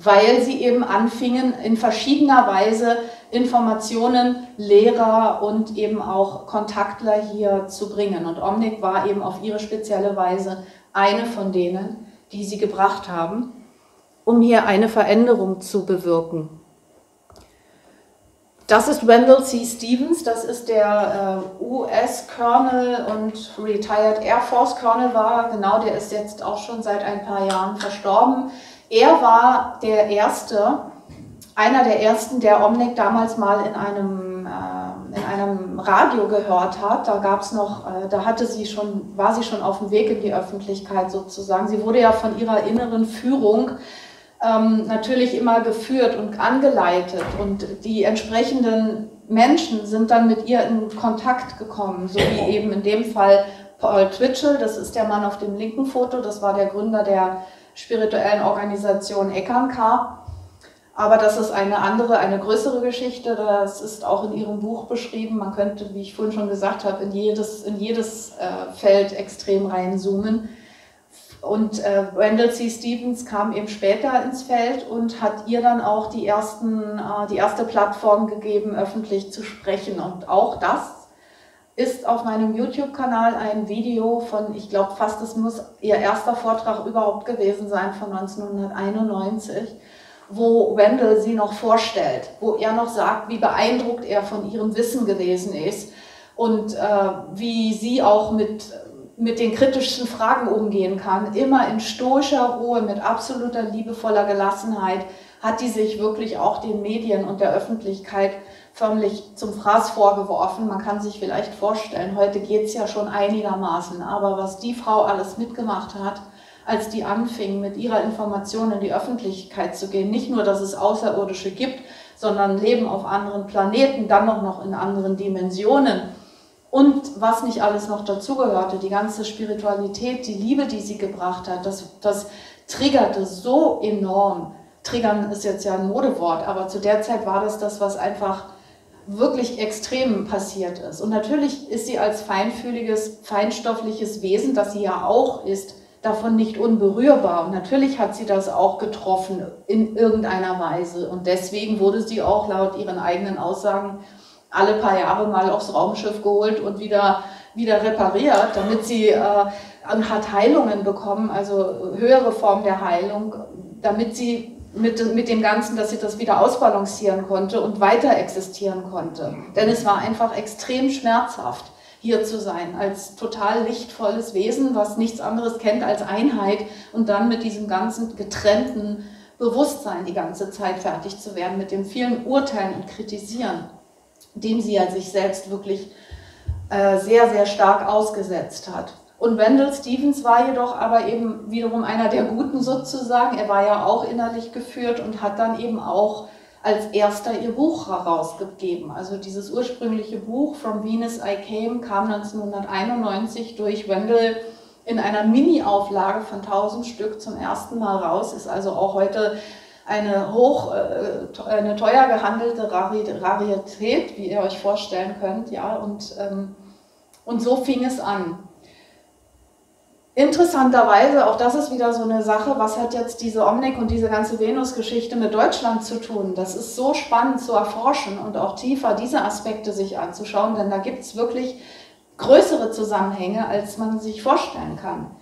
S2: weil sie eben anfingen, in verschiedener Weise Informationen, Lehrer und eben auch Kontaktler hier zu bringen. Und Omnic war eben auf ihre spezielle Weise eine von denen, die sie gebracht haben, um hier eine Veränderung zu bewirken. Das ist Wendell C. Stevens, das ist der äh, US-Colonel und Retired Air Force Colonel war, genau, der ist jetzt auch schon seit ein paar Jahren verstorben. Er war der Erste, einer der Ersten, der Omnic damals mal in einem, äh, in einem Radio gehört hat. Da gab es noch, äh, da hatte sie schon, war sie schon auf dem Weg in die Öffentlichkeit sozusagen. Sie wurde ja von ihrer inneren Führung ähm, natürlich immer geführt und angeleitet und die entsprechenden Menschen sind dann mit ihr in Kontakt gekommen, so wie eben in dem Fall Paul Twitchell, das ist der Mann auf dem linken Foto, das war der Gründer der spirituellen Organisation Ekankar. Aber das ist eine andere, eine größere Geschichte. Das ist auch in Ihrem Buch beschrieben. Man könnte, wie ich vorhin schon gesagt habe, in jedes, in jedes äh, Feld extrem reinzoomen. Und äh, Wendell C. Stevens kam eben später ins Feld und hat ihr dann auch die, ersten, äh, die erste Plattform gegeben, öffentlich zu sprechen. Und auch das ist auf meinem YouTube-Kanal ein Video von, ich glaube fast, es muss ihr erster Vortrag überhaupt gewesen sein von 1991, wo Wendell sie noch vorstellt, wo er noch sagt, wie beeindruckt er von ihrem Wissen gewesen ist und äh, wie sie auch mit, mit den kritischen Fragen umgehen kann, immer in stoischer Ruhe, mit absoluter liebevoller Gelassenheit, hat die sich wirklich auch den Medien und der Öffentlichkeit förmlich zum Fraß vorgeworfen. Man kann sich vielleicht vorstellen, heute geht es ja schon einigermaßen, aber was die Frau alles mitgemacht hat, als die anfing, mit ihrer Information in die Öffentlichkeit zu gehen, nicht nur, dass es Außerirdische gibt, sondern Leben auf anderen Planeten, dann noch, noch in anderen Dimensionen. Und was nicht alles noch dazugehörte, die ganze Spiritualität, die Liebe, die sie gebracht hat, das, das triggerte so enorm. Triggern ist jetzt ja ein Modewort, aber zu der Zeit war das das, was einfach wirklich extrem passiert ist. Und natürlich ist sie als feinfühliges, feinstoffliches Wesen, das sie ja auch ist, davon nicht unberührbar. Und natürlich hat sie das auch getroffen in irgendeiner Weise. Und deswegen wurde sie auch laut ihren eigenen Aussagen alle paar Jahre mal aufs Raumschiff geholt und wieder, wieder repariert, damit sie äh, hat Heilungen bekommen, also höhere Form der Heilung, damit sie mit, mit dem Ganzen, dass sie das wieder ausbalancieren konnte und weiter existieren konnte. Denn es war einfach extrem schmerzhaft, hier zu sein, als total lichtvolles Wesen, was nichts anderes kennt als Einheit und dann mit diesem ganzen getrennten Bewusstsein die ganze Zeit fertig zu werden, mit dem vielen Urteilen und Kritisieren, dem sie ja sich selbst wirklich äh, sehr, sehr stark ausgesetzt hat. Und Wendell Stevens war jedoch aber eben wiederum einer der Guten sozusagen. Er war ja auch innerlich geführt und hat dann eben auch als erster ihr Buch herausgegeben. Also dieses ursprüngliche Buch From Venus I Came kam 1991 durch Wendell in einer Mini-Auflage von 1000 Stück zum ersten Mal raus, ist also auch heute eine hoch, äh, eine teuer gehandelte Rarität, wie ihr euch vorstellen könnt, ja, und, ähm, und so fing es an. Interessanterweise, auch das ist wieder so eine Sache, was hat jetzt diese Omnik und diese ganze Venus-Geschichte mit Deutschland zu tun? Das ist so spannend zu erforschen und auch tiefer diese Aspekte sich anzuschauen, denn da gibt es wirklich größere Zusammenhänge, als man sich vorstellen kann.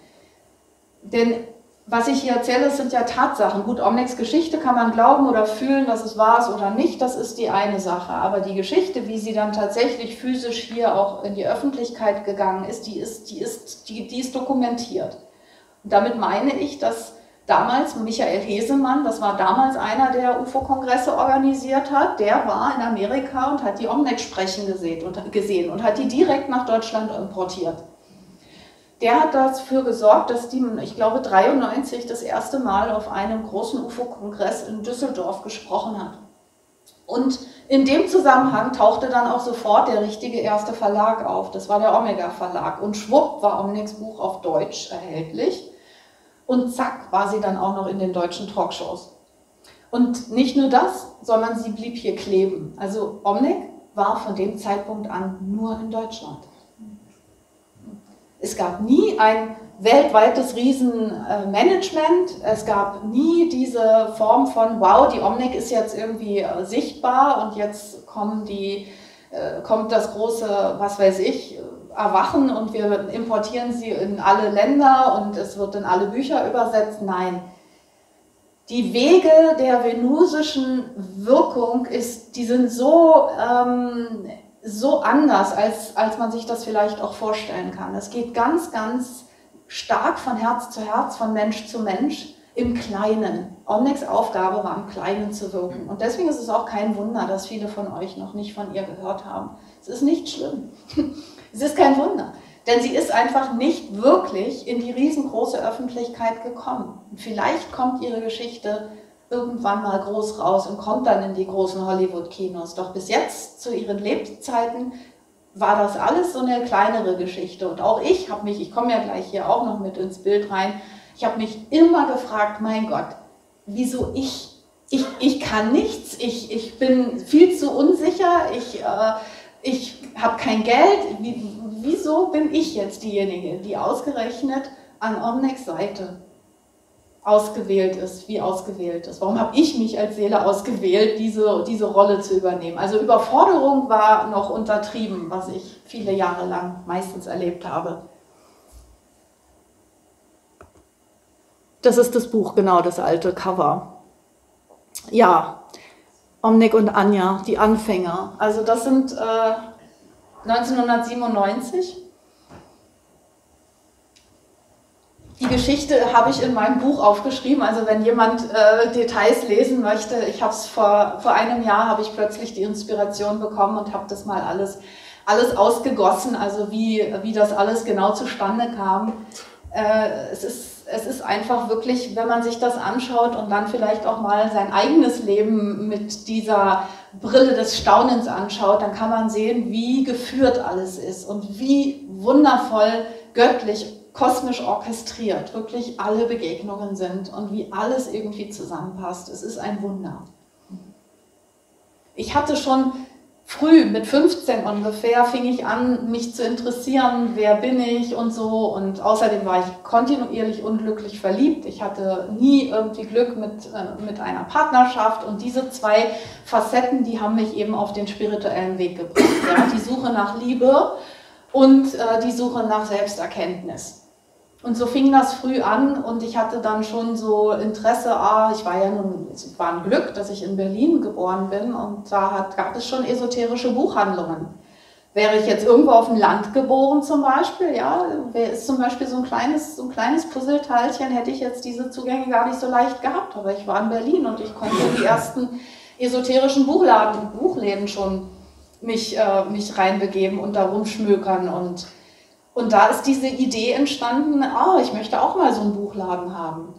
S2: Denn was ich hier erzähle, sind ja Tatsachen. Gut, Omnics Geschichte kann man glauben oder fühlen, dass es wahr ist oder nicht, das ist die eine Sache. Aber die Geschichte, wie sie dann tatsächlich physisch hier auch in die Öffentlichkeit gegangen ist, die ist, die ist, die, die ist dokumentiert. Und damit meine ich, dass damals Michael Hesemann, das war damals einer, der UFO-Kongresse organisiert hat, der war in Amerika und hat die Omnic sprechen gesehen und, gesehen und hat die direkt nach Deutschland importiert der hat dafür gesorgt, dass die, ich glaube, 93 das erste Mal auf einem großen UFO-Kongress in Düsseldorf gesprochen hat. Und in dem Zusammenhang tauchte dann auch sofort der richtige erste Verlag auf. Das war der Omega Verlag. Und schwupp war Omnics Buch auf Deutsch erhältlich. Und zack, war sie dann auch noch in den deutschen Talkshows. Und nicht nur das, sondern sie blieb hier kleben. Also Omnic war von dem Zeitpunkt an nur in Deutschland. Es gab nie ein weltweites Riesenmanagement. Es gab nie diese Form von, wow, die Omnic ist jetzt irgendwie äh, sichtbar und jetzt kommen die, äh, kommt das große, was weiß ich, Erwachen und wir importieren sie in alle Länder und es wird in alle Bücher übersetzt. Nein. Die Wege der venusischen Wirkung ist, die sind so ähm, so anders, als, als man sich das vielleicht auch vorstellen kann. Es geht ganz, ganz stark von Herz zu Herz, von Mensch zu Mensch im Kleinen. Omnics Aufgabe war, im Kleinen zu wirken. Und deswegen ist es auch kein Wunder, dass viele von euch noch nicht von ihr gehört haben. Es ist nicht schlimm. (laughs) es ist kein Wunder. Denn sie ist einfach nicht wirklich in die riesengroße Öffentlichkeit gekommen. Vielleicht kommt ihre Geschichte irgendwann mal groß raus und kommt dann in die großen Hollywood-Kinos. Doch bis jetzt, zu ihren Lebzeiten, war das alles so eine kleinere Geschichte. Und auch ich habe mich, ich komme ja gleich hier auch noch mit ins Bild rein, ich habe mich immer gefragt, mein Gott, wieso ich? Ich, ich kann nichts, ich, ich bin viel zu unsicher, ich, äh, ich habe kein Geld. Wie, wieso bin ich jetzt diejenige, die ausgerechnet an Omnex Seite ausgewählt ist, wie ausgewählt ist. Warum habe ich mich als Seele ausgewählt, diese, diese Rolle zu übernehmen? Also Überforderung war noch untertrieben, was ich viele Jahre lang meistens erlebt habe. Das ist das Buch, genau, das alte Cover. Ja, Omnik und Anja, die Anfänger. Also das sind äh, 1997 Geschichte habe ich in meinem Buch aufgeschrieben. Also wenn jemand äh, Details lesen möchte, ich habe es vor, vor einem Jahr, habe ich plötzlich die Inspiration bekommen und habe das mal alles, alles ausgegossen, also wie, wie das alles genau zustande kam. Äh, es, ist, es ist einfach wirklich, wenn man sich das anschaut und dann vielleicht auch mal sein eigenes Leben mit dieser Brille des Staunens anschaut, dann kann man sehen, wie geführt alles ist und wie wundervoll göttlich kosmisch orchestriert, wirklich alle Begegnungen sind und wie alles irgendwie zusammenpasst. Es ist ein Wunder. Ich hatte schon früh, mit 15 ungefähr, fing ich an, mich zu interessieren, wer bin ich und so. Und außerdem war ich kontinuierlich unglücklich verliebt. Ich hatte nie irgendwie Glück mit, äh, mit einer Partnerschaft. Und diese zwei Facetten, die haben mich eben auf den spirituellen Weg gebracht. Ja? Die Suche nach Liebe und äh, die Suche nach Selbsterkenntnis. Und so fing das früh an und ich hatte dann schon so Interesse, ah, ich war ja nun, es war ein Glück, dass ich in Berlin geboren bin und da hat, gab es schon esoterische Buchhandlungen. Wäre ich jetzt irgendwo auf dem Land geboren zum Beispiel, ja, wäre ist zum Beispiel so ein kleines, so ein kleines Puzzleteilchen, hätte ich jetzt diese Zugänge gar nicht so leicht gehabt. Aber ich war in Berlin und ich konnte die ersten esoterischen Buchladen, Buchläden schon mich, äh, mich reinbegeben und da rumschmökern und und da ist diese Idee entstanden, oh, ich möchte auch mal so einen Buchladen haben.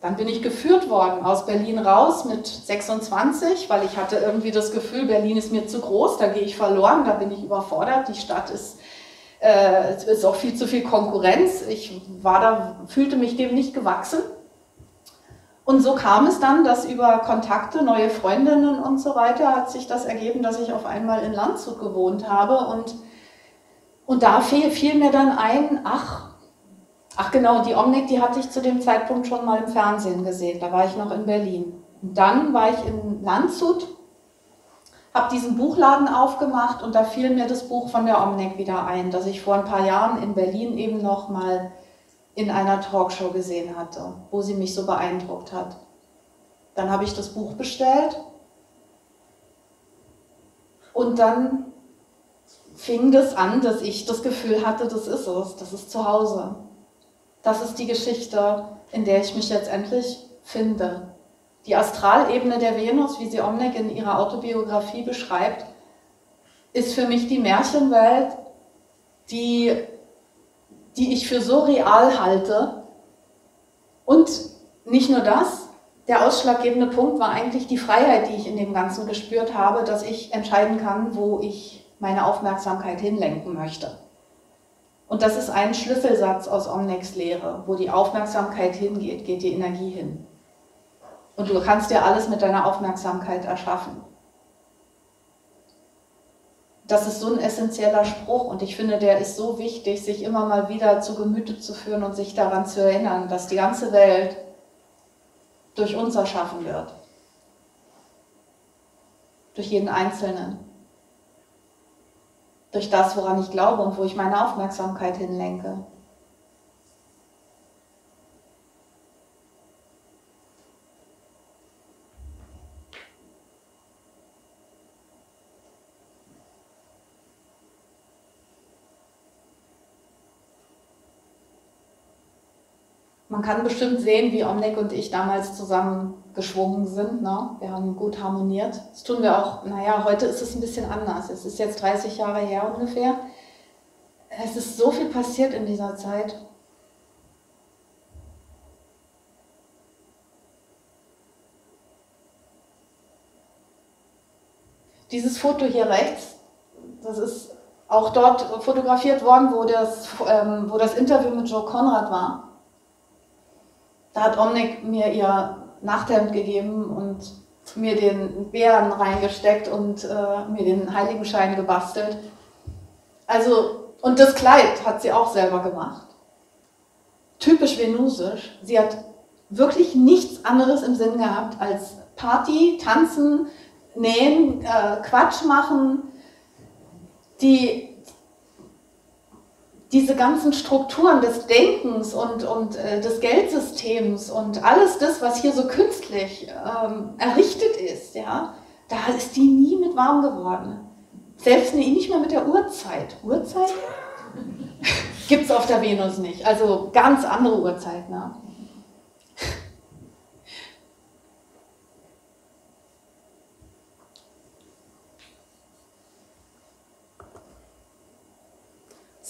S2: dann bin ich geführt worden aus Berlin raus mit 26, weil ich hatte irgendwie das Gefühl, Berlin ist mir zu groß, da gehe ich verloren, da bin ich überfordert, die Stadt ist, äh, ist auch viel zu viel Konkurrenz. Ich war da, fühlte mich dem nicht gewachsen. Und so kam es dann, dass über Kontakte, neue Freundinnen und so weiter hat sich das ergeben, dass ich auf einmal in Landshut gewohnt habe und und da fiel, fiel, mir dann ein, ach, Ach genau, die Omnic, die hatte ich zu dem Zeitpunkt schon mal im Fernsehen gesehen. Da war ich noch in Berlin. Und dann war ich in Landshut, habe diesen Buchladen aufgemacht und da fiel mir das Buch von der Omnic wieder ein, das ich vor ein paar Jahren in Berlin eben noch mal in einer Talkshow gesehen hatte, wo sie mich so beeindruckt hat. Dann habe ich das Buch bestellt und dann fing das an, dass ich das Gefühl hatte, das ist es, das ist zu Hause. Das ist die Geschichte, in der ich mich jetzt endlich finde. Die Astralebene der Venus, wie sie Omnick in ihrer Autobiografie beschreibt, ist für mich die Märchenwelt, die, die ich für so real halte. Und nicht nur das, der ausschlaggebende Punkt war eigentlich die Freiheit, die ich in dem Ganzen gespürt habe, dass ich entscheiden kann, wo ich meine Aufmerksamkeit hinlenken möchte. Und das ist ein Schlüsselsatz aus Omnex Lehre. Wo die Aufmerksamkeit hingeht, geht die Energie hin. Und du kannst dir alles mit deiner Aufmerksamkeit erschaffen. Das ist so ein essentieller Spruch und ich finde, der ist so wichtig, sich immer mal wieder zu Gemüte zu führen und sich daran zu erinnern, dass die ganze Welt durch uns erschaffen wird. Durch jeden Einzelnen durch das, woran ich glaube und wo ich meine Aufmerksamkeit hinlenke. Man kann bestimmt sehen, wie Omnick und ich damals zusammen geschwungen sind. Ne? Wir haben gut harmoniert. Das tun wir auch, naja, heute ist es ein bisschen anders. Es ist jetzt 30 Jahre her ungefähr. Es ist so viel passiert in dieser Zeit. Dieses Foto hier rechts, das ist auch dort fotografiert worden, wo das, ähm, wo das Interview mit Joe Conrad war. Da hat Omnick mir ihr Nachthemd gegeben und mir den Bären reingesteckt und äh, mir den Heiligenschein gebastelt. Also, und das Kleid hat sie auch selber gemacht. Typisch venusisch. Sie hat wirklich nichts anderes im Sinn gehabt als Party, tanzen, nähen, äh, Quatsch machen. Die diese ganzen Strukturen des Denkens und, und äh, des Geldsystems und alles das, was hier so künstlich ähm, errichtet ist, ja, da ist die nie mit warm geworden. Selbst nicht mehr mit der Uhrzeit. Uhrzeit? (laughs) Gibt es auf der Venus nicht. Also ganz andere Uhrzeit. Ne?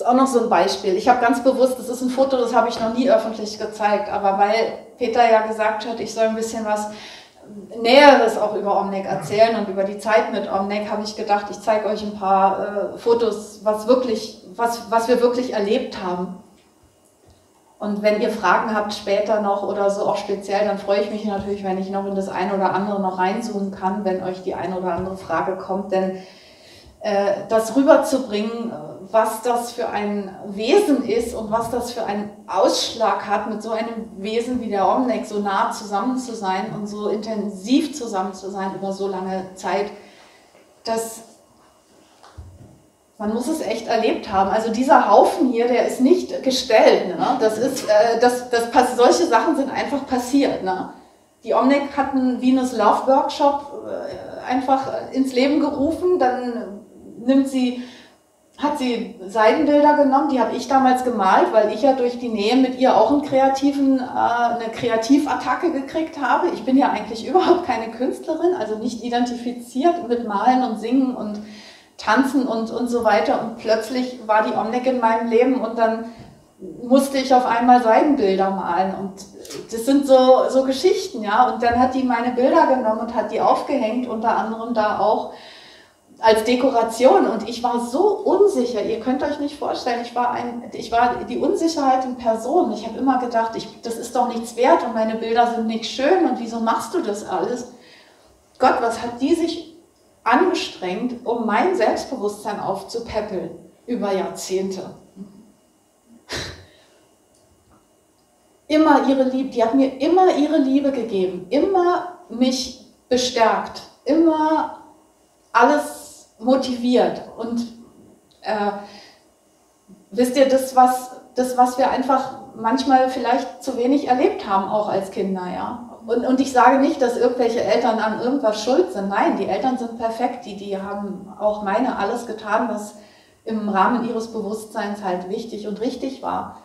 S2: Ist auch noch so ein Beispiel. Ich habe ganz bewusst, das ist ein Foto, das habe ich noch nie öffentlich gezeigt, aber weil Peter ja gesagt hat, ich soll ein bisschen was Näheres auch über Omnek erzählen und über die Zeit mit Omnek, habe ich gedacht, ich zeige euch ein paar äh, Fotos, was, wirklich, was, was wir wirklich erlebt haben. Und wenn ihr Fragen habt später noch oder so auch speziell, dann freue ich mich natürlich, wenn ich noch in das eine oder andere noch reinzoomen kann, wenn euch die eine oder andere Frage kommt. Denn das rüberzubringen, was das für ein Wesen ist und was das für einen Ausschlag hat, mit so einem Wesen wie der Omnek so nah zusammen zu sein und so intensiv zusammen zu sein über so lange Zeit, dass man muss es echt erlebt haben. Also dieser Haufen hier, der ist nicht gestellt. Ne? Das ist, äh, das, das, solche Sachen sind einfach passiert. Ne? Die Omnek hat einen Venus Love Workshop äh, einfach ins Leben gerufen. Dann nimmt sie hat sie Seidenbilder genommen, die habe ich damals gemalt, weil ich ja durch die Nähe mit ihr auch einen kreativen, äh, eine Kreativattacke gekriegt habe. Ich bin ja eigentlich (laughs) überhaupt keine Künstlerin, also nicht identifiziert mit Malen und Singen und Tanzen und, und so weiter. Und plötzlich war die Omnick in meinem Leben und dann musste ich auf einmal Seidenbilder malen. Und das sind so, so Geschichten, ja. Und dann hat die meine Bilder genommen und hat die aufgehängt, unter anderem da auch als Dekoration. Und ich war so unsicher, ihr könnt euch nicht vorstellen, ich war, ein, ich war die Unsicherheit in Person. Ich habe immer gedacht, ich, das ist doch nichts wert und meine Bilder sind nicht schön und wieso machst du das alles? Gott, was hat die sich angestrengt, um mein Selbstbewusstsein aufzupäppeln über Jahrzehnte? (laughs) immer ihre Liebe, die hat mir immer ihre Liebe gegeben, immer mich bestärkt, immer alles motiviert. Und äh, wisst ihr, das was, das, was wir einfach manchmal vielleicht zu wenig erlebt haben, auch als Kinder, ja. Und, und ich sage nicht, dass irgendwelche Eltern an irgendwas schuld sind. Nein, die Eltern sind perfekt. Die, die haben auch meine alles getan, was im Rahmen ihres Bewusstseins halt wichtig und richtig war.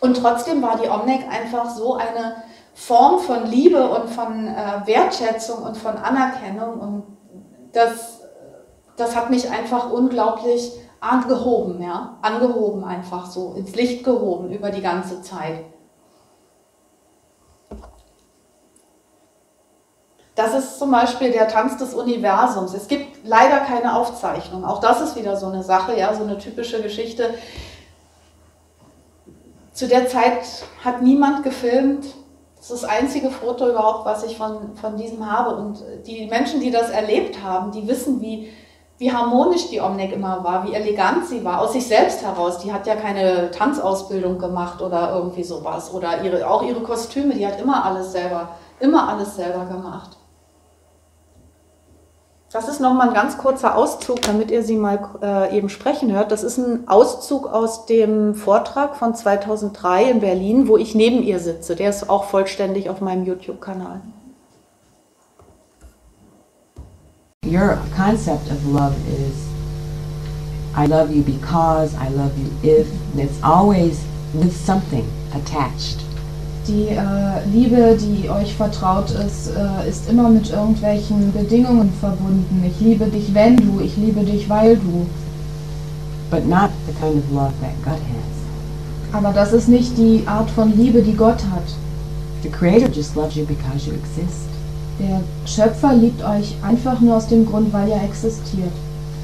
S2: Und trotzdem war die Omnek einfach so eine Form von Liebe und von äh, Wertschätzung und von Anerkennung. Und das, das hat mich einfach unglaublich angehoben, ja, angehoben einfach so, ins Licht gehoben über die ganze Zeit. Das ist zum Beispiel der Tanz des Universums. Es gibt leider keine Aufzeichnung. Auch das ist wieder so eine Sache, ja, so eine typische Geschichte zu der Zeit hat niemand gefilmt. Das ist das einzige Foto überhaupt, was ich von, von diesem habe. Und die Menschen, die das erlebt haben, die wissen, wie, wie harmonisch die Omnek immer war, wie elegant sie war, aus sich selbst heraus. Die hat ja keine Tanzausbildung gemacht oder irgendwie sowas. Oder ihre, auch ihre Kostüme, die hat immer alles selber, immer alles selber gemacht. Das ist nochmal ein ganz kurzer Auszug, damit ihr sie mal äh, eben sprechen hört. Das ist ein Auszug aus dem Vortrag von 2003 in Berlin, wo ich neben ihr sitze. Der ist auch vollständig auf meinem YouTube-Kanal.
S4: Your concept of love is I love you because, I love you if, and it's always with something attached.
S5: Die äh, Liebe, die euch vertraut ist, äh, ist immer mit irgendwelchen Bedingungen verbunden. Ich liebe dich, wenn du, ich liebe dich, weil du.
S4: But not the kind of love that God has.
S5: Aber das ist nicht die Art von Liebe, die Gott hat.
S4: The Creator just loves you because you exist.
S5: Der Schöpfer liebt euch einfach nur aus dem Grund, weil ihr existiert.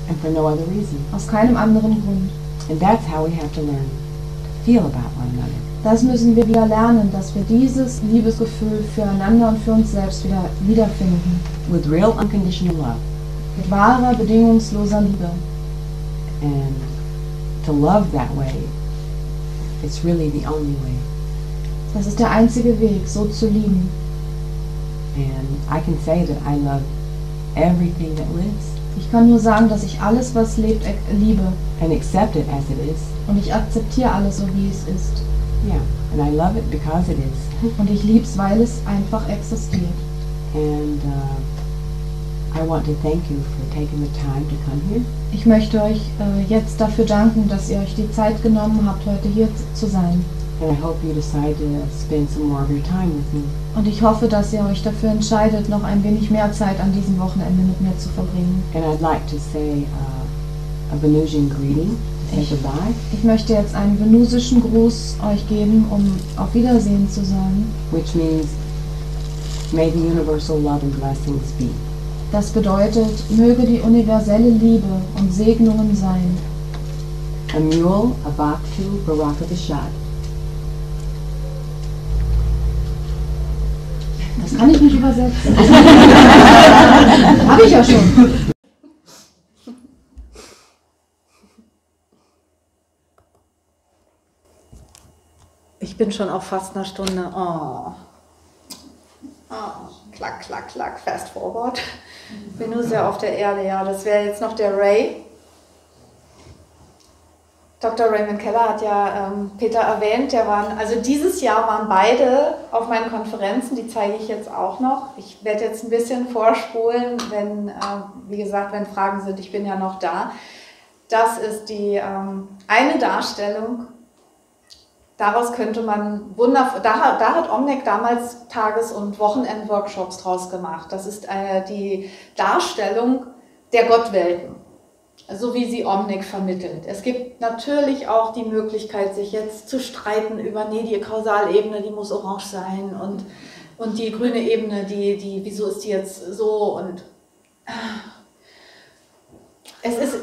S4: And for no other reason.
S5: Aus keinem anderen Grund.
S4: And that's how we have to learn to feel about one another.
S5: Das müssen wir wieder lernen, dass wir dieses Liebesgefühl füreinander und für uns selbst wieder wiederfinden.
S4: With real unconditional love.
S5: Mit wahrer, bedingungsloser Liebe.
S4: And to love that way, it's really the only way.
S5: Das ist der einzige Weg, so zu lieben.
S4: And I can say that I love everything that lives.
S5: Ich kann nur sagen, dass ich alles, was lebt, liebe.
S4: And accept it as it is.
S5: Und ich akzeptiere alles so, wie es ist.
S4: Yeah, and I love it because it is.
S5: Und ich lieb's, weil es einfach existiert.
S4: And uh, I want to thank you for taking the time to come here.
S5: Ich möchte euch äh, jetzt dafür danken, dass ihr euch die Zeit genommen habt, heute hier zu sein.
S4: And I hope you decide to spend some more of your time with me.
S5: Und ich hoffe, dass ihr euch dafür entscheidet, noch ein wenig mehr Zeit an diesem Wochenende mit mir zu verbringen.
S4: And I'd like to say uh, a Venusian greeting.
S5: Ich,
S4: goodbye.
S5: ich möchte jetzt einen venusischen Gruß euch geben, um auf Wiedersehen zu sagen.
S4: which means may the universal love and blessings be.
S5: Das bedeutet, möge die universelle Liebe und Segnungen sein.
S4: A mule, a bhaktu, baraka bishad.
S5: Das kann ich nicht übersetzen. (laughs) Habe ich ja schon.
S2: Ich bin schon auf fast einer Stunde. Oh. Oh, klack, klack, klack, fast forward. Bin nur sehr auf der Erde, ja. Das wäre jetzt noch der Ray. Dr. Raymond Keller hat ja ähm, Peter erwähnt, der waren, also dieses Jahr waren beide auf meinen Konferenzen, die zeige ich jetzt auch noch. Ich werde jetzt ein bisschen vorspulen, wenn, äh, wie gesagt, wenn Fragen sind, ich bin ja noch da. Das ist die ähm, eine Darstellung Daraus könnte man wundervoll, da, da hat Omnek damals Tages- und Wochenendworkshops draus gemacht. Das ist äh, die Darstellung der Gottwelten. So wie sie Omnic vermittelt. Es gibt natürlich auch die Möglichkeit, sich jetzt zu streiten über, nee, die Kausalebene, die muss orange sein und, und die grüne Ebene, die, die, wieso ist die jetzt so und es ist,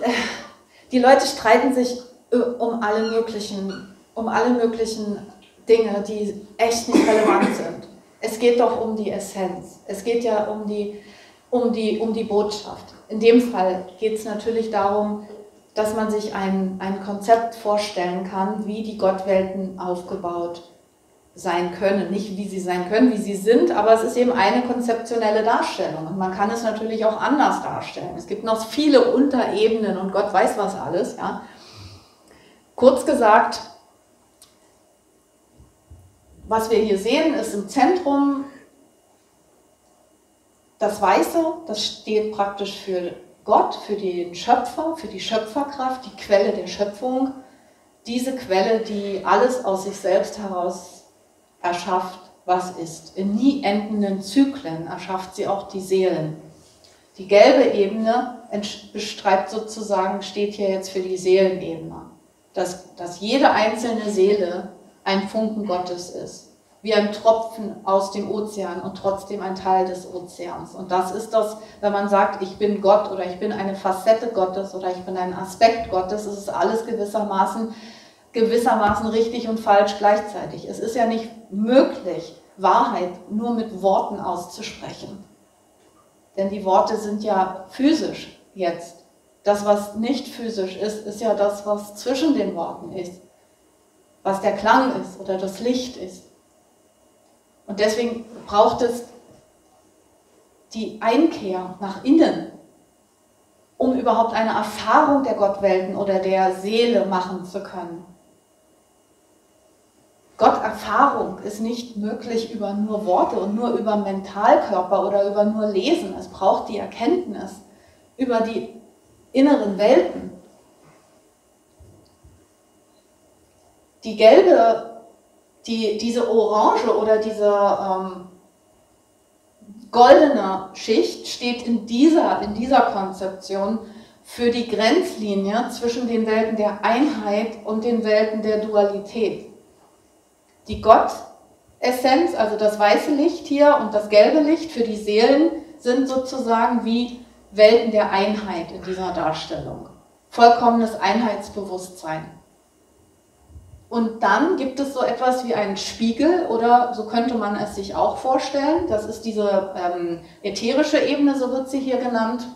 S2: die Leute streiten sich um alle möglichen, um alle möglichen Dinge, die echt nicht relevant sind. Es geht doch um die Essenz. Es geht ja um die, um die, um die Botschaft. In dem Fall geht es natürlich darum, dass man sich ein, ein Konzept vorstellen kann, wie die Gottwelten aufgebaut sein können. Nicht wie sie sein können, wie sie sind, aber es ist eben eine konzeptionelle Darstellung. Und man kann es natürlich auch anders darstellen. Es gibt noch viele Unterebenen und Gott weiß was alles. Ja. Kurz gesagt, was wir hier sehen, ist im Zentrum das Weiße, das steht praktisch für Gott, für den Schöpfer, für die Schöpferkraft, die Quelle der Schöpfung. Diese Quelle, die alles aus sich selbst heraus erschafft, was ist. In nie endenden Zyklen erschafft sie auch die Seelen. Die gelbe Ebene beschreibt sozusagen, steht hier jetzt für die Seelenebene, dass, dass jede einzelne Seele ein Funken Gottes ist wie ein Tropfen aus dem Ozean und trotzdem ein Teil des Ozeans. Und das ist das, wenn man sagt, ich bin Gott oder ich bin eine Facette Gottes oder ich bin ein Aspekt Gottes, es ist alles gewissermaßen, gewissermaßen richtig und falsch gleichzeitig. Es ist ja nicht möglich, Wahrheit nur mit Worten auszusprechen. Denn die Worte sind ja physisch jetzt. Das, was nicht physisch ist, ist ja das, was zwischen den Worten ist. Was der Klang ist oder das Licht ist. Und deswegen braucht es die Einkehr nach innen, um überhaupt eine Erfahrung der Gottwelten oder der Seele machen zu können. Gott-Erfahrung ist nicht möglich über nur Worte und nur über Mentalkörper oder über nur Lesen. Es braucht die Erkenntnis über die inneren Welten. Die gelbe die, diese orange oder diese ähm, goldene Schicht steht in dieser, in dieser Konzeption für die Grenzlinie zwischen den Welten der Einheit und den Welten der Dualität. Die Gott-Essenz, also das weiße Licht hier und das gelbe Licht für die Seelen, sind sozusagen wie Welten der Einheit in dieser Darstellung. Vollkommenes Einheitsbewusstsein. Und dann gibt es so etwas wie einen Spiegel oder so könnte man es sich auch vorstellen. Das ist diese ähm, ätherische Ebene, so wird sie hier genannt.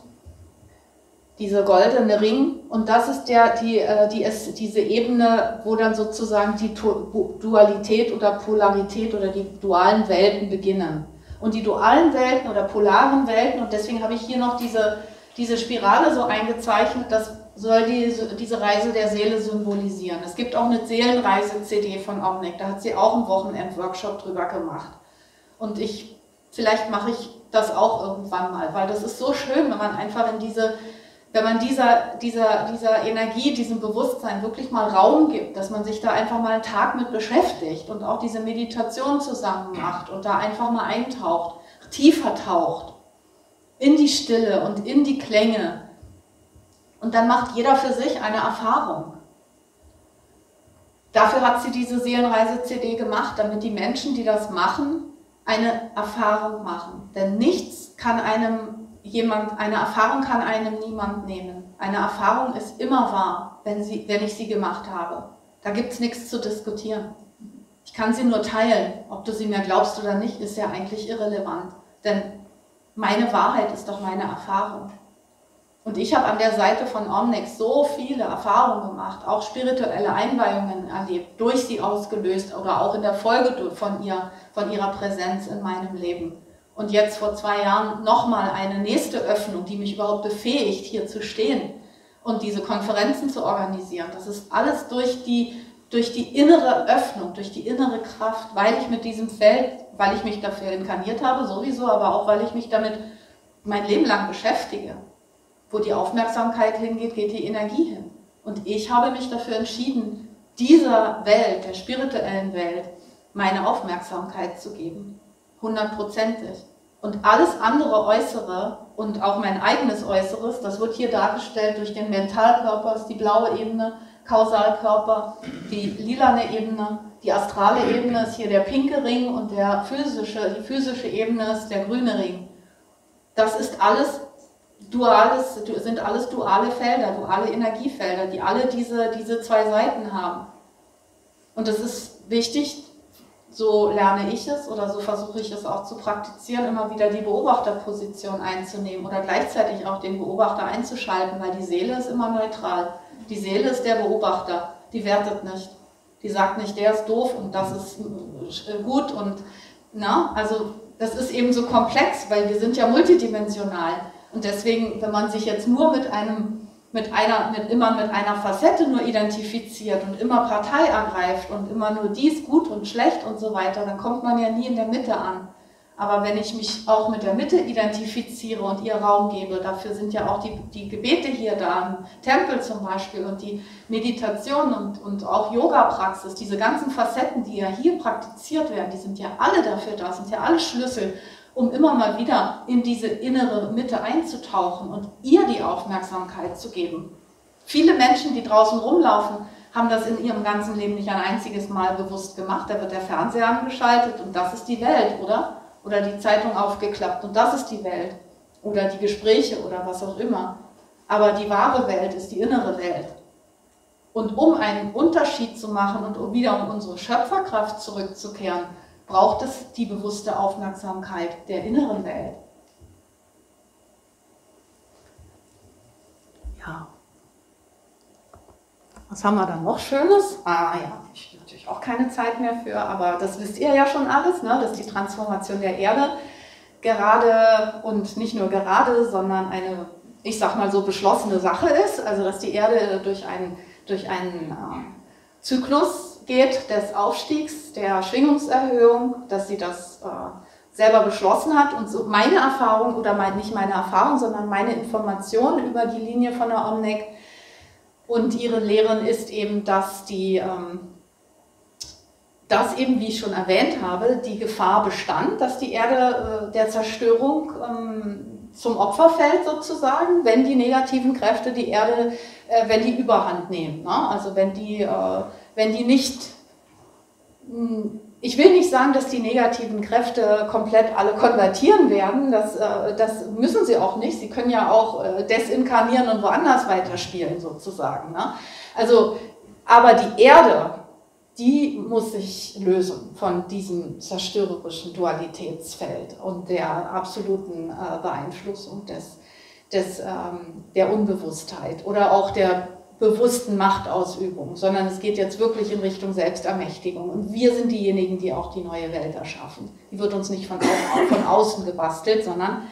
S2: Diese goldene Ring. Und das ist der, die, äh, die ist diese Ebene, wo dann sozusagen die Dualität oder Polarität oder die dualen Welten beginnen. Und die dualen Welten oder polaren Welten, und deswegen habe ich hier noch diese, diese Spirale so eingezeichnet, dass soll die, diese Reise der Seele symbolisieren. Es gibt auch eine Seelenreise-CD von Omnic, da hat sie auch einen Wochenend-Workshop drüber gemacht. Und ich, vielleicht mache ich das auch irgendwann mal, weil das ist so schön, wenn man einfach in diese, wenn man dieser, dieser, dieser Energie, diesem Bewusstsein wirklich mal Raum gibt, dass man sich da einfach mal einen Tag mit beschäftigt und auch diese Meditation zusammen macht und da einfach mal eintaucht, tiefer taucht in die Stille und in die Klänge und dann macht jeder für sich eine Erfahrung. Dafür hat sie diese Seelenreise-CD gemacht, damit die Menschen, die das machen, eine Erfahrung machen. Denn nichts kann einem jemand, eine Erfahrung kann einem niemand nehmen. Eine Erfahrung ist immer wahr, wenn, sie, wenn ich sie gemacht habe. Da gibt es nichts zu diskutieren. Ich kann sie nur teilen. Ob du sie mir glaubst oder nicht, ist ja eigentlich irrelevant. Denn meine Wahrheit ist doch meine Erfahrung. Und ich habe an der Seite von Omnex so viele Erfahrungen gemacht, auch spirituelle Einweihungen erlebt, durch sie ausgelöst oder auch in der Folge von, ihr, von ihrer Präsenz in meinem Leben. Und jetzt vor zwei Jahren nochmal eine nächste Öffnung, die mich überhaupt befähigt, hier zu stehen und diese Konferenzen zu organisieren. Das ist alles durch die, durch die innere Öffnung, durch die innere Kraft, weil ich mit diesem Feld, weil ich mich dafür inkarniert habe, sowieso, aber auch weil ich mich damit mein Leben lang beschäftige. Wo die Aufmerksamkeit hingeht, geht die Energie hin. Und ich habe mich dafür entschieden, dieser Welt, der spirituellen Welt, meine Aufmerksamkeit zu geben. Hundertprozentig. Und alles andere Äußere und auch mein eigenes Äußeres, das wird hier dargestellt durch den Mentalkörper, ist die blaue Ebene, Kausalkörper, die lilane Ebene, die astrale Ebene ist hier der pinke Ring und der physische, die physische Ebene ist der grüne Ring. Das ist alles duales, sind alles duale Felder, duale Energiefelder, die alle diese, diese zwei Seiten haben. Und es ist wichtig, so lerne ich es oder so versuche ich es auch zu praktizieren, immer wieder die Beobachterposition einzunehmen oder gleichzeitig auch den Beobachter einzuschalten, weil die Seele ist immer neutral. Die Seele ist der Beobachter, die wertet nicht. Die sagt nicht, der ist doof und das ist äh, gut und na, also das ist eben so komplex, weil wir sind ja multidimensional. Und deswegen, wenn man sich jetzt nur mit einem, mit einer, mit immer mit einer Facette nur identifiziert und immer Partei ergreift und immer nur dies gut und schlecht und so weiter, dann kommt man ja nie in der Mitte an. Aber wenn ich mich auch mit der Mitte identifiziere und ihr Raum gebe, dafür sind ja auch die, die Gebete hier da, im Tempel zum Beispiel und die Meditation und, und auch Yoga-Praxis, diese ganzen Facetten, die ja hier praktiziert werden, die sind ja alle dafür da, sind ja alle Schlüssel, um immer mal wieder in diese innere Mitte einzutauchen und ihr die Aufmerksamkeit zu geben. Viele Menschen, die draußen rumlaufen, haben das in ihrem ganzen Leben nicht ein einziges Mal bewusst gemacht. Da wird der Fernseher angeschaltet und das ist die Welt, oder? oder die Zeitung aufgeklappt und das ist die Welt oder die Gespräche oder was auch immer. Aber die wahre Welt ist die innere Welt. Und um einen Unterschied zu machen und um wieder um unsere Schöpferkraft zurückzukehren, braucht es die bewusste Aufmerksamkeit der inneren Welt. Ja. Was haben wir da noch Schönes? Ah ja, ich natürlich auch keine Zeit mehr für, aber das wisst ihr ja schon alles, ne? dass die Transformation der Erde gerade und nicht nur gerade, sondern eine, ich sag mal so, beschlossene Sache ist. Also dass die Erde durch einen, durch einen äh, Zyklus geht des Aufstiegs, der Schwingungserhöhung, dass sie das äh, selber beschlossen hat. Und so meine Erfahrung, oder mein, nicht meine Erfahrung, sondern meine Information über die Linie von der Omnec und ihre Lehren ist eben, dass die ähm, dass eben, wie ich schon erwähnt habe, die Gefahr bestand, dass die Erde äh, der Zerstörung ähm, zum Opfer fällt sozusagen, wenn die negativen Kräfte die Erde, äh, wenn die Überhand nehmen. Ne? Also wenn die, äh, wenn die nicht, hm, ich will nicht sagen, dass die negativen Kräfte komplett alle konvertieren werden, das, äh, das müssen sie auch nicht. Sie können ja auch äh, desinkarnieren und woanders weiterspielen sozusagen. Ne? Also, aber die Erde, die muss sich lösen von diesem zerstörerischen Dualitätsfeld und der absoluten äh, Beeinflussung des, des, ähm, der Unbewusstheit oder auch der bewussten Machtausübung, sondern es geht jetzt wirklich in Richtung Selbstermächtigung. Und wir sind diejenigen, die auch die neue Welt erschaffen. Die wird uns nicht von, von außen gebastelt, sondern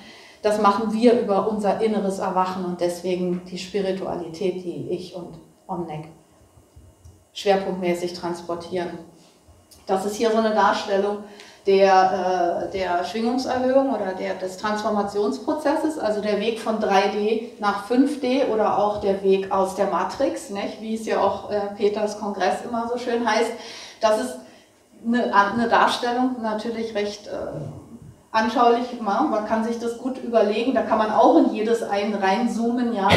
S2: das machen wir über unser inneres Erwachen und deswegen die Spiritualität, die ich und Omnek schwerpunktmäßig transportieren. Das ist hier so eine Darstellung der, äh, der Schwingungserhöhung oder der, des Transformationsprozesses, also der Weg von 3D nach 5D oder auch der Weg aus der Matrix, nicht? wie es ja auch äh, Peters Kongress immer so schön heißt. Das ist eine, eine Darstellung, natürlich recht äh, anschaulich, man kann sich das gut überlegen, da kann man auch in jedes ein reinzoomen, ja,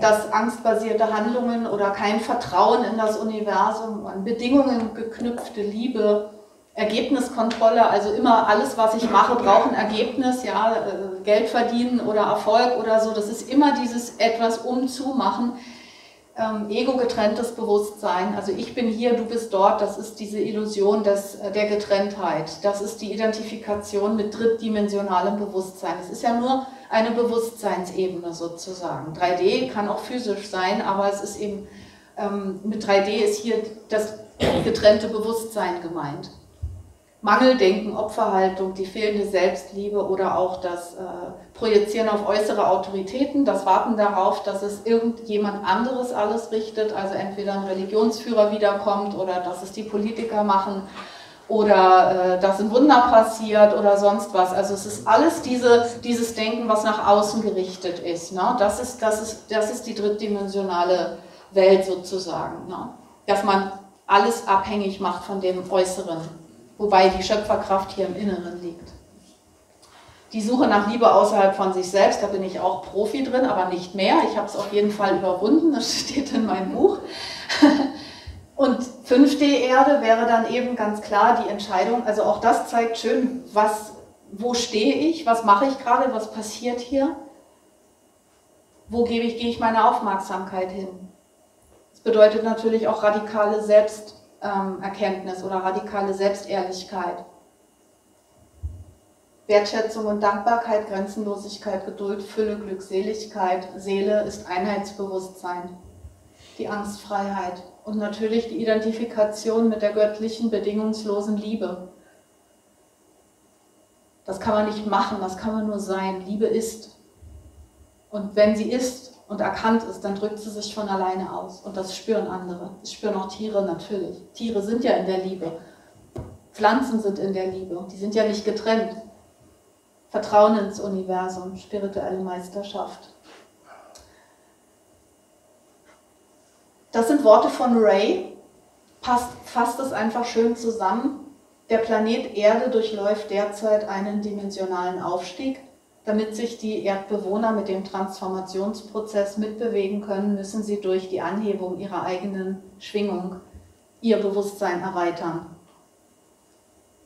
S2: dass angstbasierte Handlungen oder kein Vertrauen in das Universum, an Bedingungen geknüpfte Liebe, Ergebniskontrolle, also immer alles, was ich mache, braucht ein Ergebnis, ja, äh, Geld verdienen oder Erfolg oder so, das ist immer dieses etwas umzumachen, ähm, ego-getrenntes Bewusstsein. Also ich bin hier, du bist dort, das ist diese Illusion des, äh, der Getrenntheit. Das ist die Identifikation mit drittdimensionalem Bewusstsein. Es ist ja nur eine Bewusstseinsebene sozusagen. 3D kann auch physisch sein, aber es ist eben, ähm, mit 3D ist hier das getrennte Bewusstsein gemeint. Mangeldenken, Opferhaltung, die fehlende Selbstliebe oder auch das äh, Projizieren auf äußere Autoritäten, das Warten darauf, dass es irgendjemand anderes alles richtet, also entweder ein Religionsführer wiederkommt oder dass es die Politiker machen oder äh, dass ein Wunder passiert oder sonst was. Also es ist alles diese, dieses Denken, was nach außen gerichtet ist. Ne? Das, ist, das, ist, das ist die drittdimensionale Welt sozusagen. Ne? Dass man alles abhängig macht von dem Äußeren wobei die Schöpferkraft hier im Inneren liegt. Die Suche nach Liebe außerhalb von sich selbst, da bin ich auch Profi drin, aber nicht mehr. Ich habe es auf jeden Fall überwunden, das (laughs) steht in meinem Buch. Und 5D Erde wäre dann eben ganz klar die Entscheidung. Also auch das zeigt schön, was, wo stehe ich, was mache ich gerade, was passiert hier, wo gebe ich, gehe ich meine Aufmerksamkeit hin. Das bedeutet natürlich auch radikale Selbsterkenntnis oder radikale Selbstehrlichkeit. Wertschätzung und Dankbarkeit, Grenzenlosigkeit, Geduld, Fülle, Glückseligkeit, Seele ist Einheitsbewusstsein, die Angstfreiheit und natürlich die Identifikation mit der göttlichen, bedingungslosen Liebe. Das kann man nicht machen, das kann man nur sein. Liebe ist. Und wenn sie ist und erkannt ist, dann drückt sie sich von alleine aus. Und das spüren andere. Das spüren auch Tiere natürlich. Tiere sind ja in der Liebe. Pflanzen sind in der Liebe. Die sind ja nicht getrennt. Vertrauen ins Universum, spirituelle Meisterschaft. Das sind Worte von Ray, passt, fasst es einfach schön zusammen. Der Planet Erde durchläuft derzeit einen dimensionalen Aufstieg. Damit sich die Erdbewohner mit dem Transformationsprozess mitbewegen können, müssen sie durch die Anhebung ihrer eigenen Schwingung ihr Bewusstsein erweitern.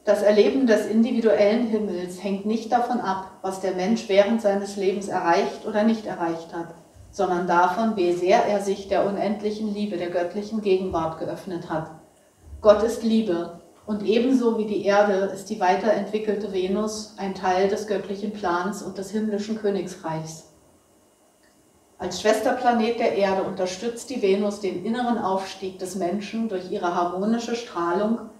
S2: Das Erleben des individuellen Himmels hängt nicht davon ab, was der Mensch während seines Lebens erreicht oder nicht erreicht hat, sondern davon, wie sehr er sich der unendlichen Liebe, der göttlichen Gegenwart geöffnet hat. Gott ist Liebe und ebenso wie die Erde ist die weiterentwickelte Venus ein Teil des göttlichen Plans und des himmlischen Königsreichs. Als Schwesterplanet der Erde unterstützt die Venus den inneren Aufstieg des Menschen durch ihre harmonische Strahlung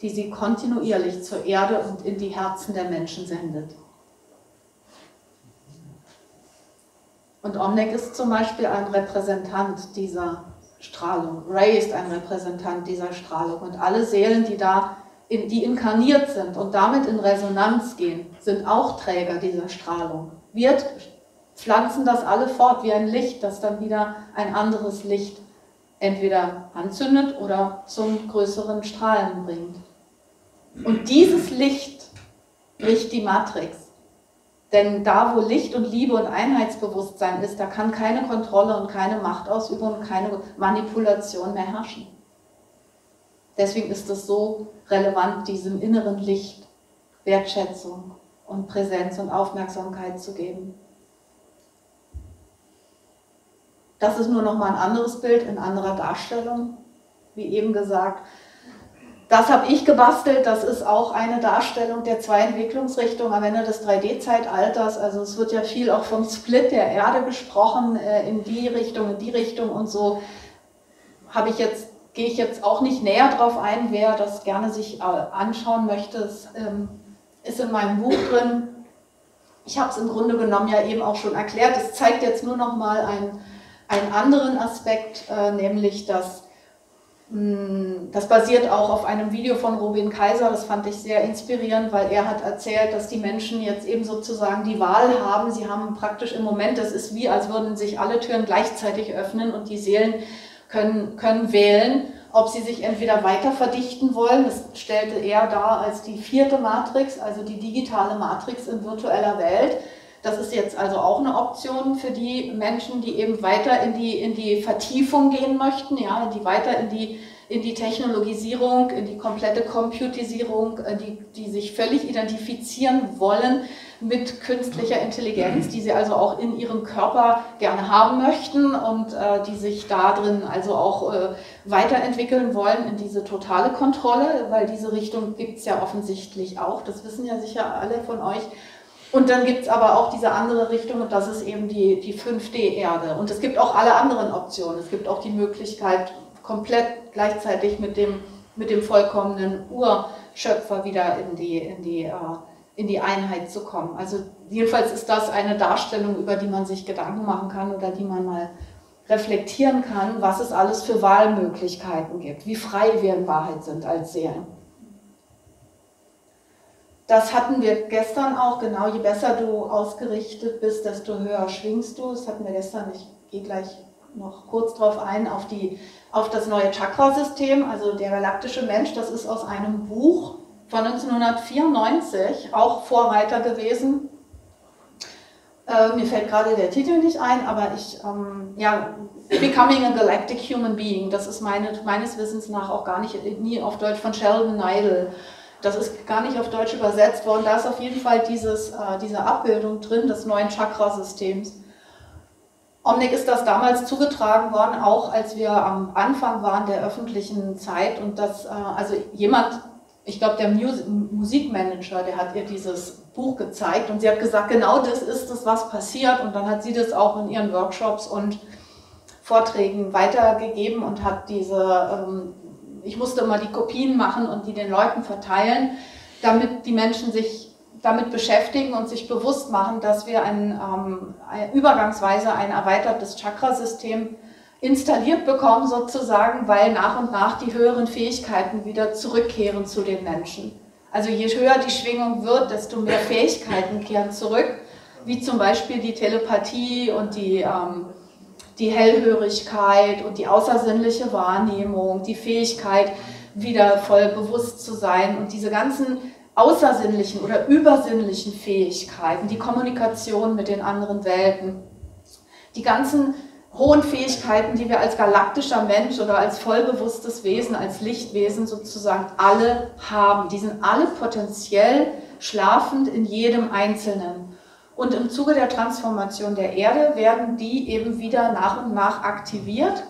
S2: die sie kontinuierlich zur Erde und in die Herzen der Menschen sendet. Und Omnek ist zum Beispiel ein Repräsentant dieser Strahlung. Ray ist ein Repräsentant dieser Strahlung. Und alle Seelen, die da in, die inkarniert sind und damit in Resonanz gehen, sind auch Träger dieser Strahlung. Wir pflanzen das alle fort wie ein Licht, das dann wieder ein anderes Licht entweder anzündet oder zum größeren Strahlen bringt. Und dieses Licht bricht die Matrix. Denn da, wo Licht und Liebe und Einheitsbewusstsein ist, da kann keine Kontrolle und keine Machtausübung und keine Manipulation mehr herrschen. Deswegen ist es so relevant, diesem inneren Licht Wertschätzung und Präsenz und Aufmerksamkeit zu geben. Das ist nur noch mal ein anderes Bild in anderer Darstellung. Wie eben gesagt, das habe ich gebastelt, das ist auch eine Darstellung der zwei Entwicklungsrichtungen am Ende des 3D-Zeitalters. Also es wird ja viel auch vom Split der Erde gesprochen, äh, in die Richtung, in die Richtung und so. Habe ich jetzt, gehe ich jetzt auch nicht näher drauf ein, wer das gerne sich äh, anschauen möchte. Es ähm, ist in meinem Buch drin. Ich habe es im Grunde genommen ja eben auch schon erklärt. Es zeigt jetzt nur noch mal einen, einen anderen Aspekt, äh, nämlich dass das basiert auch auf einem Video von Robin Kaiser, das fand ich sehr inspirierend, weil er hat erzählt, dass die Menschen jetzt eben sozusagen die Wahl haben. Sie haben praktisch im Moment, das ist wie, als würden sich alle Türen gleichzeitig öffnen und die Seelen können, können wählen, ob sie sich entweder weiter verdichten wollen, das stellte er dar als die vierte Matrix, also die digitale Matrix in virtueller Welt. Das ist jetzt also auch eine Option für die Menschen, die eben weiter in die, in die Vertiefung gehen möchten, ja, die weiter in die, in die Technologisierung, in die komplette Computisierung, äh, die, die sich völlig identifizieren wollen mit künstlicher Intelligenz, die sie also auch in ihrem Körper gerne haben möchten und äh, die sich da drin also auch äh, weiterentwickeln wollen in diese totale Kontrolle, weil diese Richtung gibt es ja offensichtlich auch, das wissen ja sicher alle von euch. Und dann gibt es aber auch diese andere Richtung und das ist eben die, die 5D-Erde. Und es gibt auch alle anderen Optionen. Es gibt auch die Möglichkeit, komplett gleichzeitig mit dem, mit dem vollkommenen Urschöpfer wieder in die, in, die, uh, in die Einheit zu kommen. Also jedenfalls ist das eine Darstellung, über die man sich Gedanken machen kann oder die man mal reflektieren kann, was es alles für Wahlmöglichkeiten gibt, wie frei wir in Wahrheit sind als Seelen. Das hatten wir gestern auch, genau, je besser du ausgerichtet bist, desto höher schwingst du. Das hatten wir gestern, ich gehe gleich noch kurz drauf ein, auf, die, auf das neue Chakrasystem, also der galaktische Mensch, das ist aus einem Buch von 1994, auch Vorreiter gewesen, Äh, mir fällt gerade der Titel nicht ein, aber ich, ähm, ja, Becoming a Galactic Human Being, das ist meine, meines Wissens nach auch gar nicht, nie auf Deutsch von Sheldon Neidl. Das ist gar nicht auf Deutsch übersetzt worden. Da ist auf jeden Fall dieses, äh, diese Abbildung drin des neuen Chakrasystems. Omnic ist das damals zugetragen worden, auch als wir am Anfang waren der öffentlichen Zeit und das, äh, also jemand, ich glaube der Mus Musikmanager, der hat ihr dieses Buch gezeigt und sie hat gesagt, genau das ist es, was passiert und dann hat sie das auch in ihren Workshops und Vorträgen weitergegeben und hat diese, ähm, ich musste immer die Kopien machen und die den Leuten verteilen, damit die Menschen sich damit beschäftigen und sich bewusst machen, dass wir ein, ähm, übergangsweise ein erweitertes Chakrasystem installiert bekommen, sozusagen, weil nach und nach die höheren Fähigkeiten wieder zurückkehren zu den Menschen. Also je höher die Schwingung wird, desto mehr Fähigkeiten kehren zurück, wie zum Beispiel die Telepathie und die, ähm, die Hellhörigkeit und die außersinnliche Wahrnehmung, die Fähigkeit, wieder voll bewusst zu sein und diese ganzen außersinnlichen oder übersinnlichen Fähigkeiten, die Kommunikation mit den anderen Welten, die ganzen hohen Fähigkeiten, die wir als galaktischer Mensch oder als vollbewusstes Wesen, als Lichtwesen sozusagen alle haben. Die sind alle potenziell schlafend in jedem Einzelnen. Und im Zuge der Transformation der Erde werden die eben wieder nach und nach aktiviert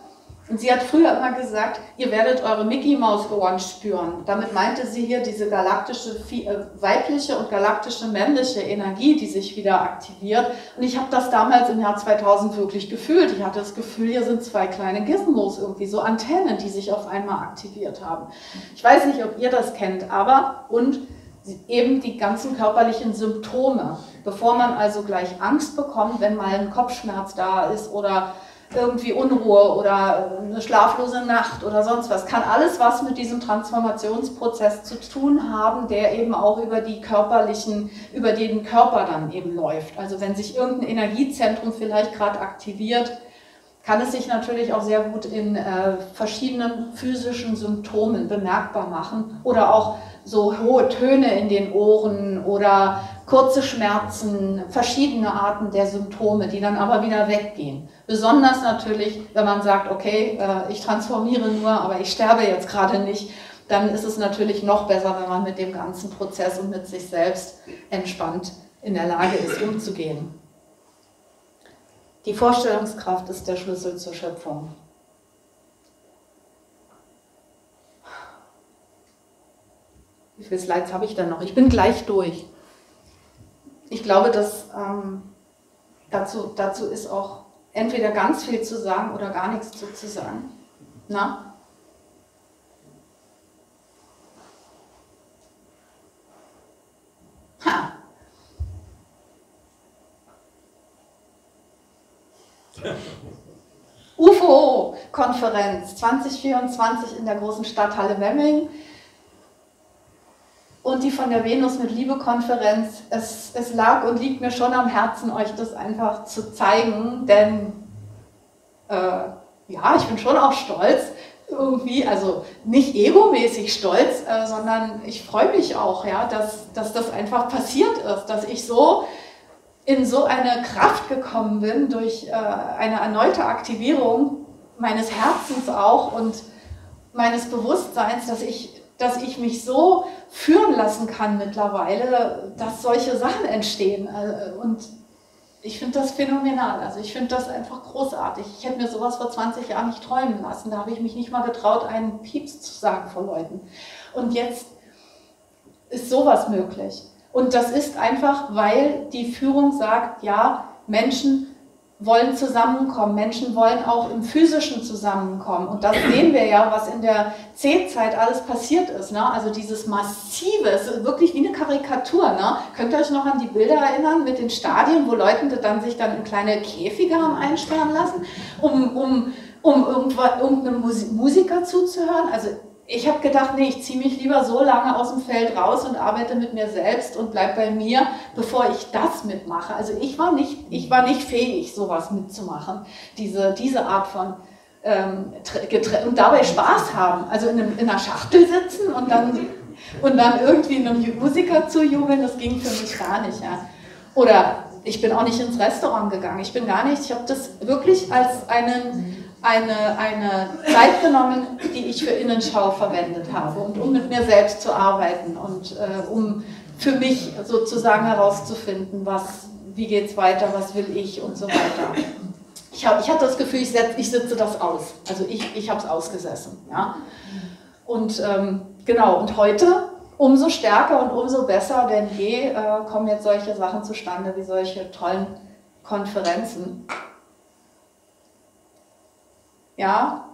S2: und sie hat früher immer gesagt, ihr werdet eure Mickey Maus Ohren spüren. Damit meinte sie hier diese galaktische äh, weibliche und galaktische männliche Energie, die sich wieder aktiviert. Und ich habe das damals im Jahr 2000 wirklich gefühlt. Ich hatte das Gefühl, hier sind zwei kleine Gizmos irgendwie, so Antennen, die sich auf einmal aktiviert haben. Ich weiß nicht, ob ihr das kennt, aber und eben die ganzen körperlichen Symptome, bevor man also gleich Angst bekommt, wenn mal ein Kopfschmerz da ist oder irgendwie Unruhe oder eine schlaflose Nacht oder sonst was. Kann alles was mit diesem Transformationsprozess zu tun haben, der eben auch über die körperlichen, über den Körper dann eben läuft. Also wenn sich irgendein Energiezentrum vielleicht gerade aktiviert, kann es sich natürlich auch sehr gut in äh, verschiedenen physischen Symptomen bemerkbar machen oder auch so hohe Töne in den Ohren oder kurze Schmerzen, verschiedene Arten der Symptome, die dann aber wieder weggehen. Besonders natürlich, wenn man sagt, okay, äh, ich transformiere nur, aber ich sterbe jetzt gerade nicht, dann ist es natürlich noch besser, wenn man mit dem ganzen Prozess und mit sich selbst entspannt in der Lage ist, umzugehen. Die Vorstellungskraft ist der Schlüssel zur Schöpfung. Wie viele Slides habe ich denn noch? Ich bin gleich durch. Ich glaube, dass ähm, dazu, dazu ist auch entweder ganz viel zu sagen oder gar nichts zu, zu sagen. Na? Ha. (laughs) UFO-Konferenz 2024 in der großen Stadthalle Memming und die von der Venus mit Liebe Konferenz. Es, es lag und liegt mir schon am Herzen, euch das einfach zu zeigen, denn äh, ja, ich bin schon auch stolz, irgendwie, also nicht egomäßig stolz, äh, sondern ich freue mich auch, ja, dass, dass das einfach passiert ist, dass ich so in so eine Kraft gekommen bin durch äh, eine erneute Aktivierung meines Herzens auch und meines Bewusstseins, dass ich dass ich mich so führen lassen kann mittlerweile, dass solche Sachen entstehen. Äh, und ich finde das phänomenal. Also ich finde das einfach großartig. Ich hätte mir sowas vor 20 Jahren nicht träumen lassen. Da habe ich mich nicht mal getraut, einen Pieps zu sagen vor Leuten. Und jetzt ist sowas möglich. Und das ist einfach, weil die Führung sagt, ja, Menschen wollen zusammenkommen. Menschen wollen auch im physischen zusammenkommen. Und das sehen wir ja, was in der C-Zeit alles passiert ist. Ne? Also dieses massive, es ist wirklich wie eine Karikatur. Ne? Könnt ihr euch noch an die Bilder erinnern mit den Stadien, wo Leute dann sich dann in kleine Käfige haben einsperren lassen, um, um, um irgendeinem Musiker zuzuhören? Also ich habe gedacht, nee, ich ziehe mich lieber so lange aus dem Feld raus und arbeite mit mir selbst und bleib bei mir, bevor ich das mitmache. Also ich war nicht, ich war nicht fähig, sowas mitzumachen, diese, diese Art von ähm, und dabei Spaß haben. Also in, einem, in einer Schachtel sitzen und dann, und dann irgendwie einem Musiker zujubeln, das ging für mich gar nicht. Ja. Oder ich bin auch nicht ins Restaurant gegangen. Ich bin gar nicht, ich habe das wirklich als einen, eine, eine Zeit genommen, die ich für Innenschau verwendet habe und um mit mir selbst zu arbeiten und äh, um für mich sozusagen herauszufinden, was, wie geht es weiter, was will ich und so weiter. Ich, hab, ich hatte das Gefühl, ich, setz, ich sitze das aus. Also ich, ich habe es ausgesessen. Ja? Und ähm, genau, und heute umso stärker und umso besser denn je äh, kommen jetzt solche Sachen zustande wie solche tollen Konferenzen. Ja,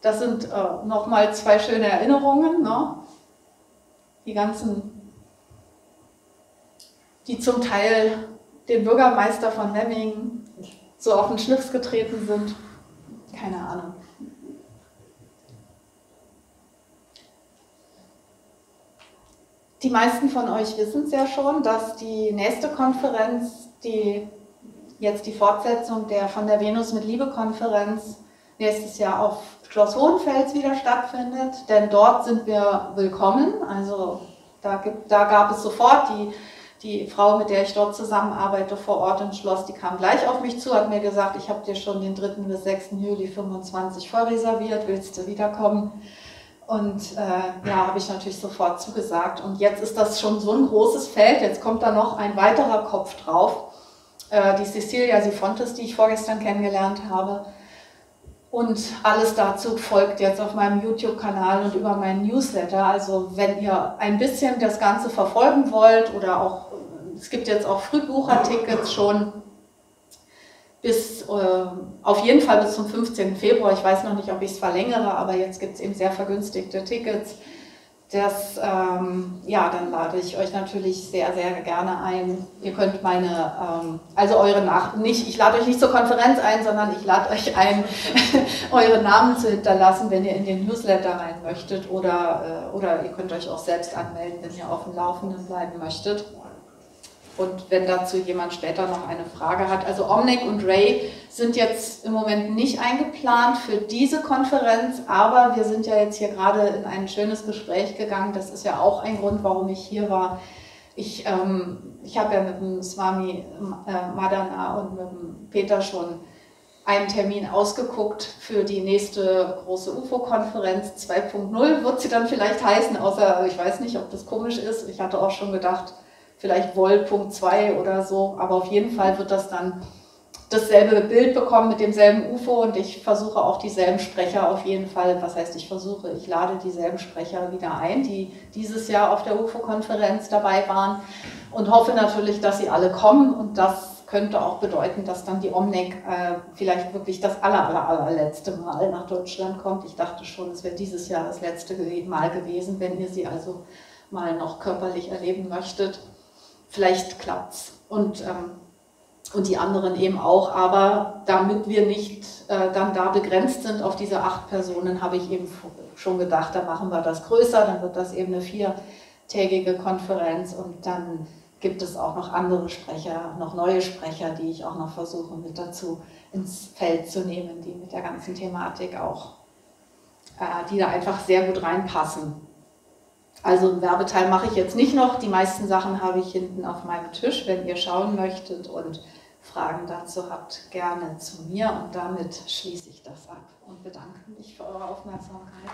S2: das sind äh, nochmal zwei schöne Erinnerungen. Ne? Die ganzen, die zum Teil dem Bürgermeister von Memmingen so auf den Schlips getreten sind. Keine Ahnung. Die meisten von euch wissen es ja schon, dass die nächste Konferenz, die jetzt die Fortsetzung der von der Venus mit Liebe Konferenz nächstes Jahr auf Schloss Hohenfels wieder stattfindet, denn dort sind wir willkommen. Also da, gibt, da gab es sofort die, die Frau, mit der ich dort zusammenarbeite vor Ort im Schloss, die kam gleich auf mich zu, hat mir gesagt, ich habe dir schon den 3. bis 6. Juli 25 vorreserviert, willst du wiederkommen? Und äh, ja, habe ich natürlich sofort zugesagt. Und jetzt ist das schon so ein großes Feld. Jetzt kommt da noch ein weiterer Kopf drauf. Äh, die Cecilia Sifontes, die ich vorgestern kennengelernt habe. Und alles dazu folgt jetzt auf meinem YouTube-Kanal und über meinen Newsletter. Also wenn ihr ein bisschen das Ganze verfolgen wollt oder auch, es gibt jetzt auch Frühbuchertickets schon, bis äh, auf jeden Fall bis zum 15. Februar. Ich weiß noch nicht, ob ich es verlängere, aber jetzt gibt es eben sehr vergünstigte Tickets. Das, ähm, ja, dann lade ich euch natürlich sehr, sehr gerne ein. Ihr könnt meine, ähm, also eure Nach nicht, ich lade euch nicht zur Konferenz ein, sondern ich lade euch ein, (laughs) eure Namen zu hinterlassen, wenn ihr in den Newsletter rein möchtet oder, äh, oder ihr könnt euch auch selbst anmelden, wenn ihr auf dem Laufenden bleiben möchtet. Und wenn dazu jemand später noch eine Frage hat. Also Omnic und Ray sind jetzt im Moment nicht eingeplant für diese Konferenz, aber wir sind ja jetzt hier gerade in ein schönes Gespräch gegangen. Das ist ja auch ein Grund, warum ich hier war. Ich, ähm, ich habe ja mit dem Swami äh, Madana und mit dem Peter schon einen Termin ausgeguckt für die nächste große UFO-Konferenz 2.0. Wird sie dann vielleicht heißen, außer ich weiß nicht, ob das komisch ist. Ich hatte auch schon gedacht, vielleicht Woll.2 2 oder so, aber auf jeden Fall wird das dann dasselbe Bild bekommen mit demselben UFO und ich versuche auch dieselben Sprecher auf jeden Fall, was heißt ich versuche, ich lade dieselben Sprecher wieder ein, die dieses Jahr auf der UFO-Konferenz dabei waren und hoffe natürlich, dass sie alle kommen und das könnte auch bedeuten, dass dann die Omnec äh, vielleicht wirklich das aller, aller, allerletzte Mal nach Deutschland kommt. Ich dachte schon, es wäre dieses Jahr das letzte Mal gewesen, wenn ihr sie also mal noch körperlich erleben möchtet vielleicht klappt's. Und, ähm, und die anderen eben auch. Aber damit wir nicht äh, dann da begrenzt sind auf diese acht Personen, habe ich eben schon gedacht, da machen wir das größer, dann wird das eben eine viertägige Konferenz und dann gibt es auch noch andere Sprecher, noch neue Sprecher, die ich auch noch versuche mit dazu ins Feld zu nehmen, die mit der ganzen Thematik auch, äh, die da einfach sehr gut reinpassen. Also einen Werbeteil mache ich jetzt nicht noch. Die meisten Sachen habe ich hinten auf meinem Tisch. Wenn ihr schauen möchtet und Fragen dazu habt, gerne zu mir. Und damit schließe ich das ab und bedanke mich für eure Aufmerksamkeit.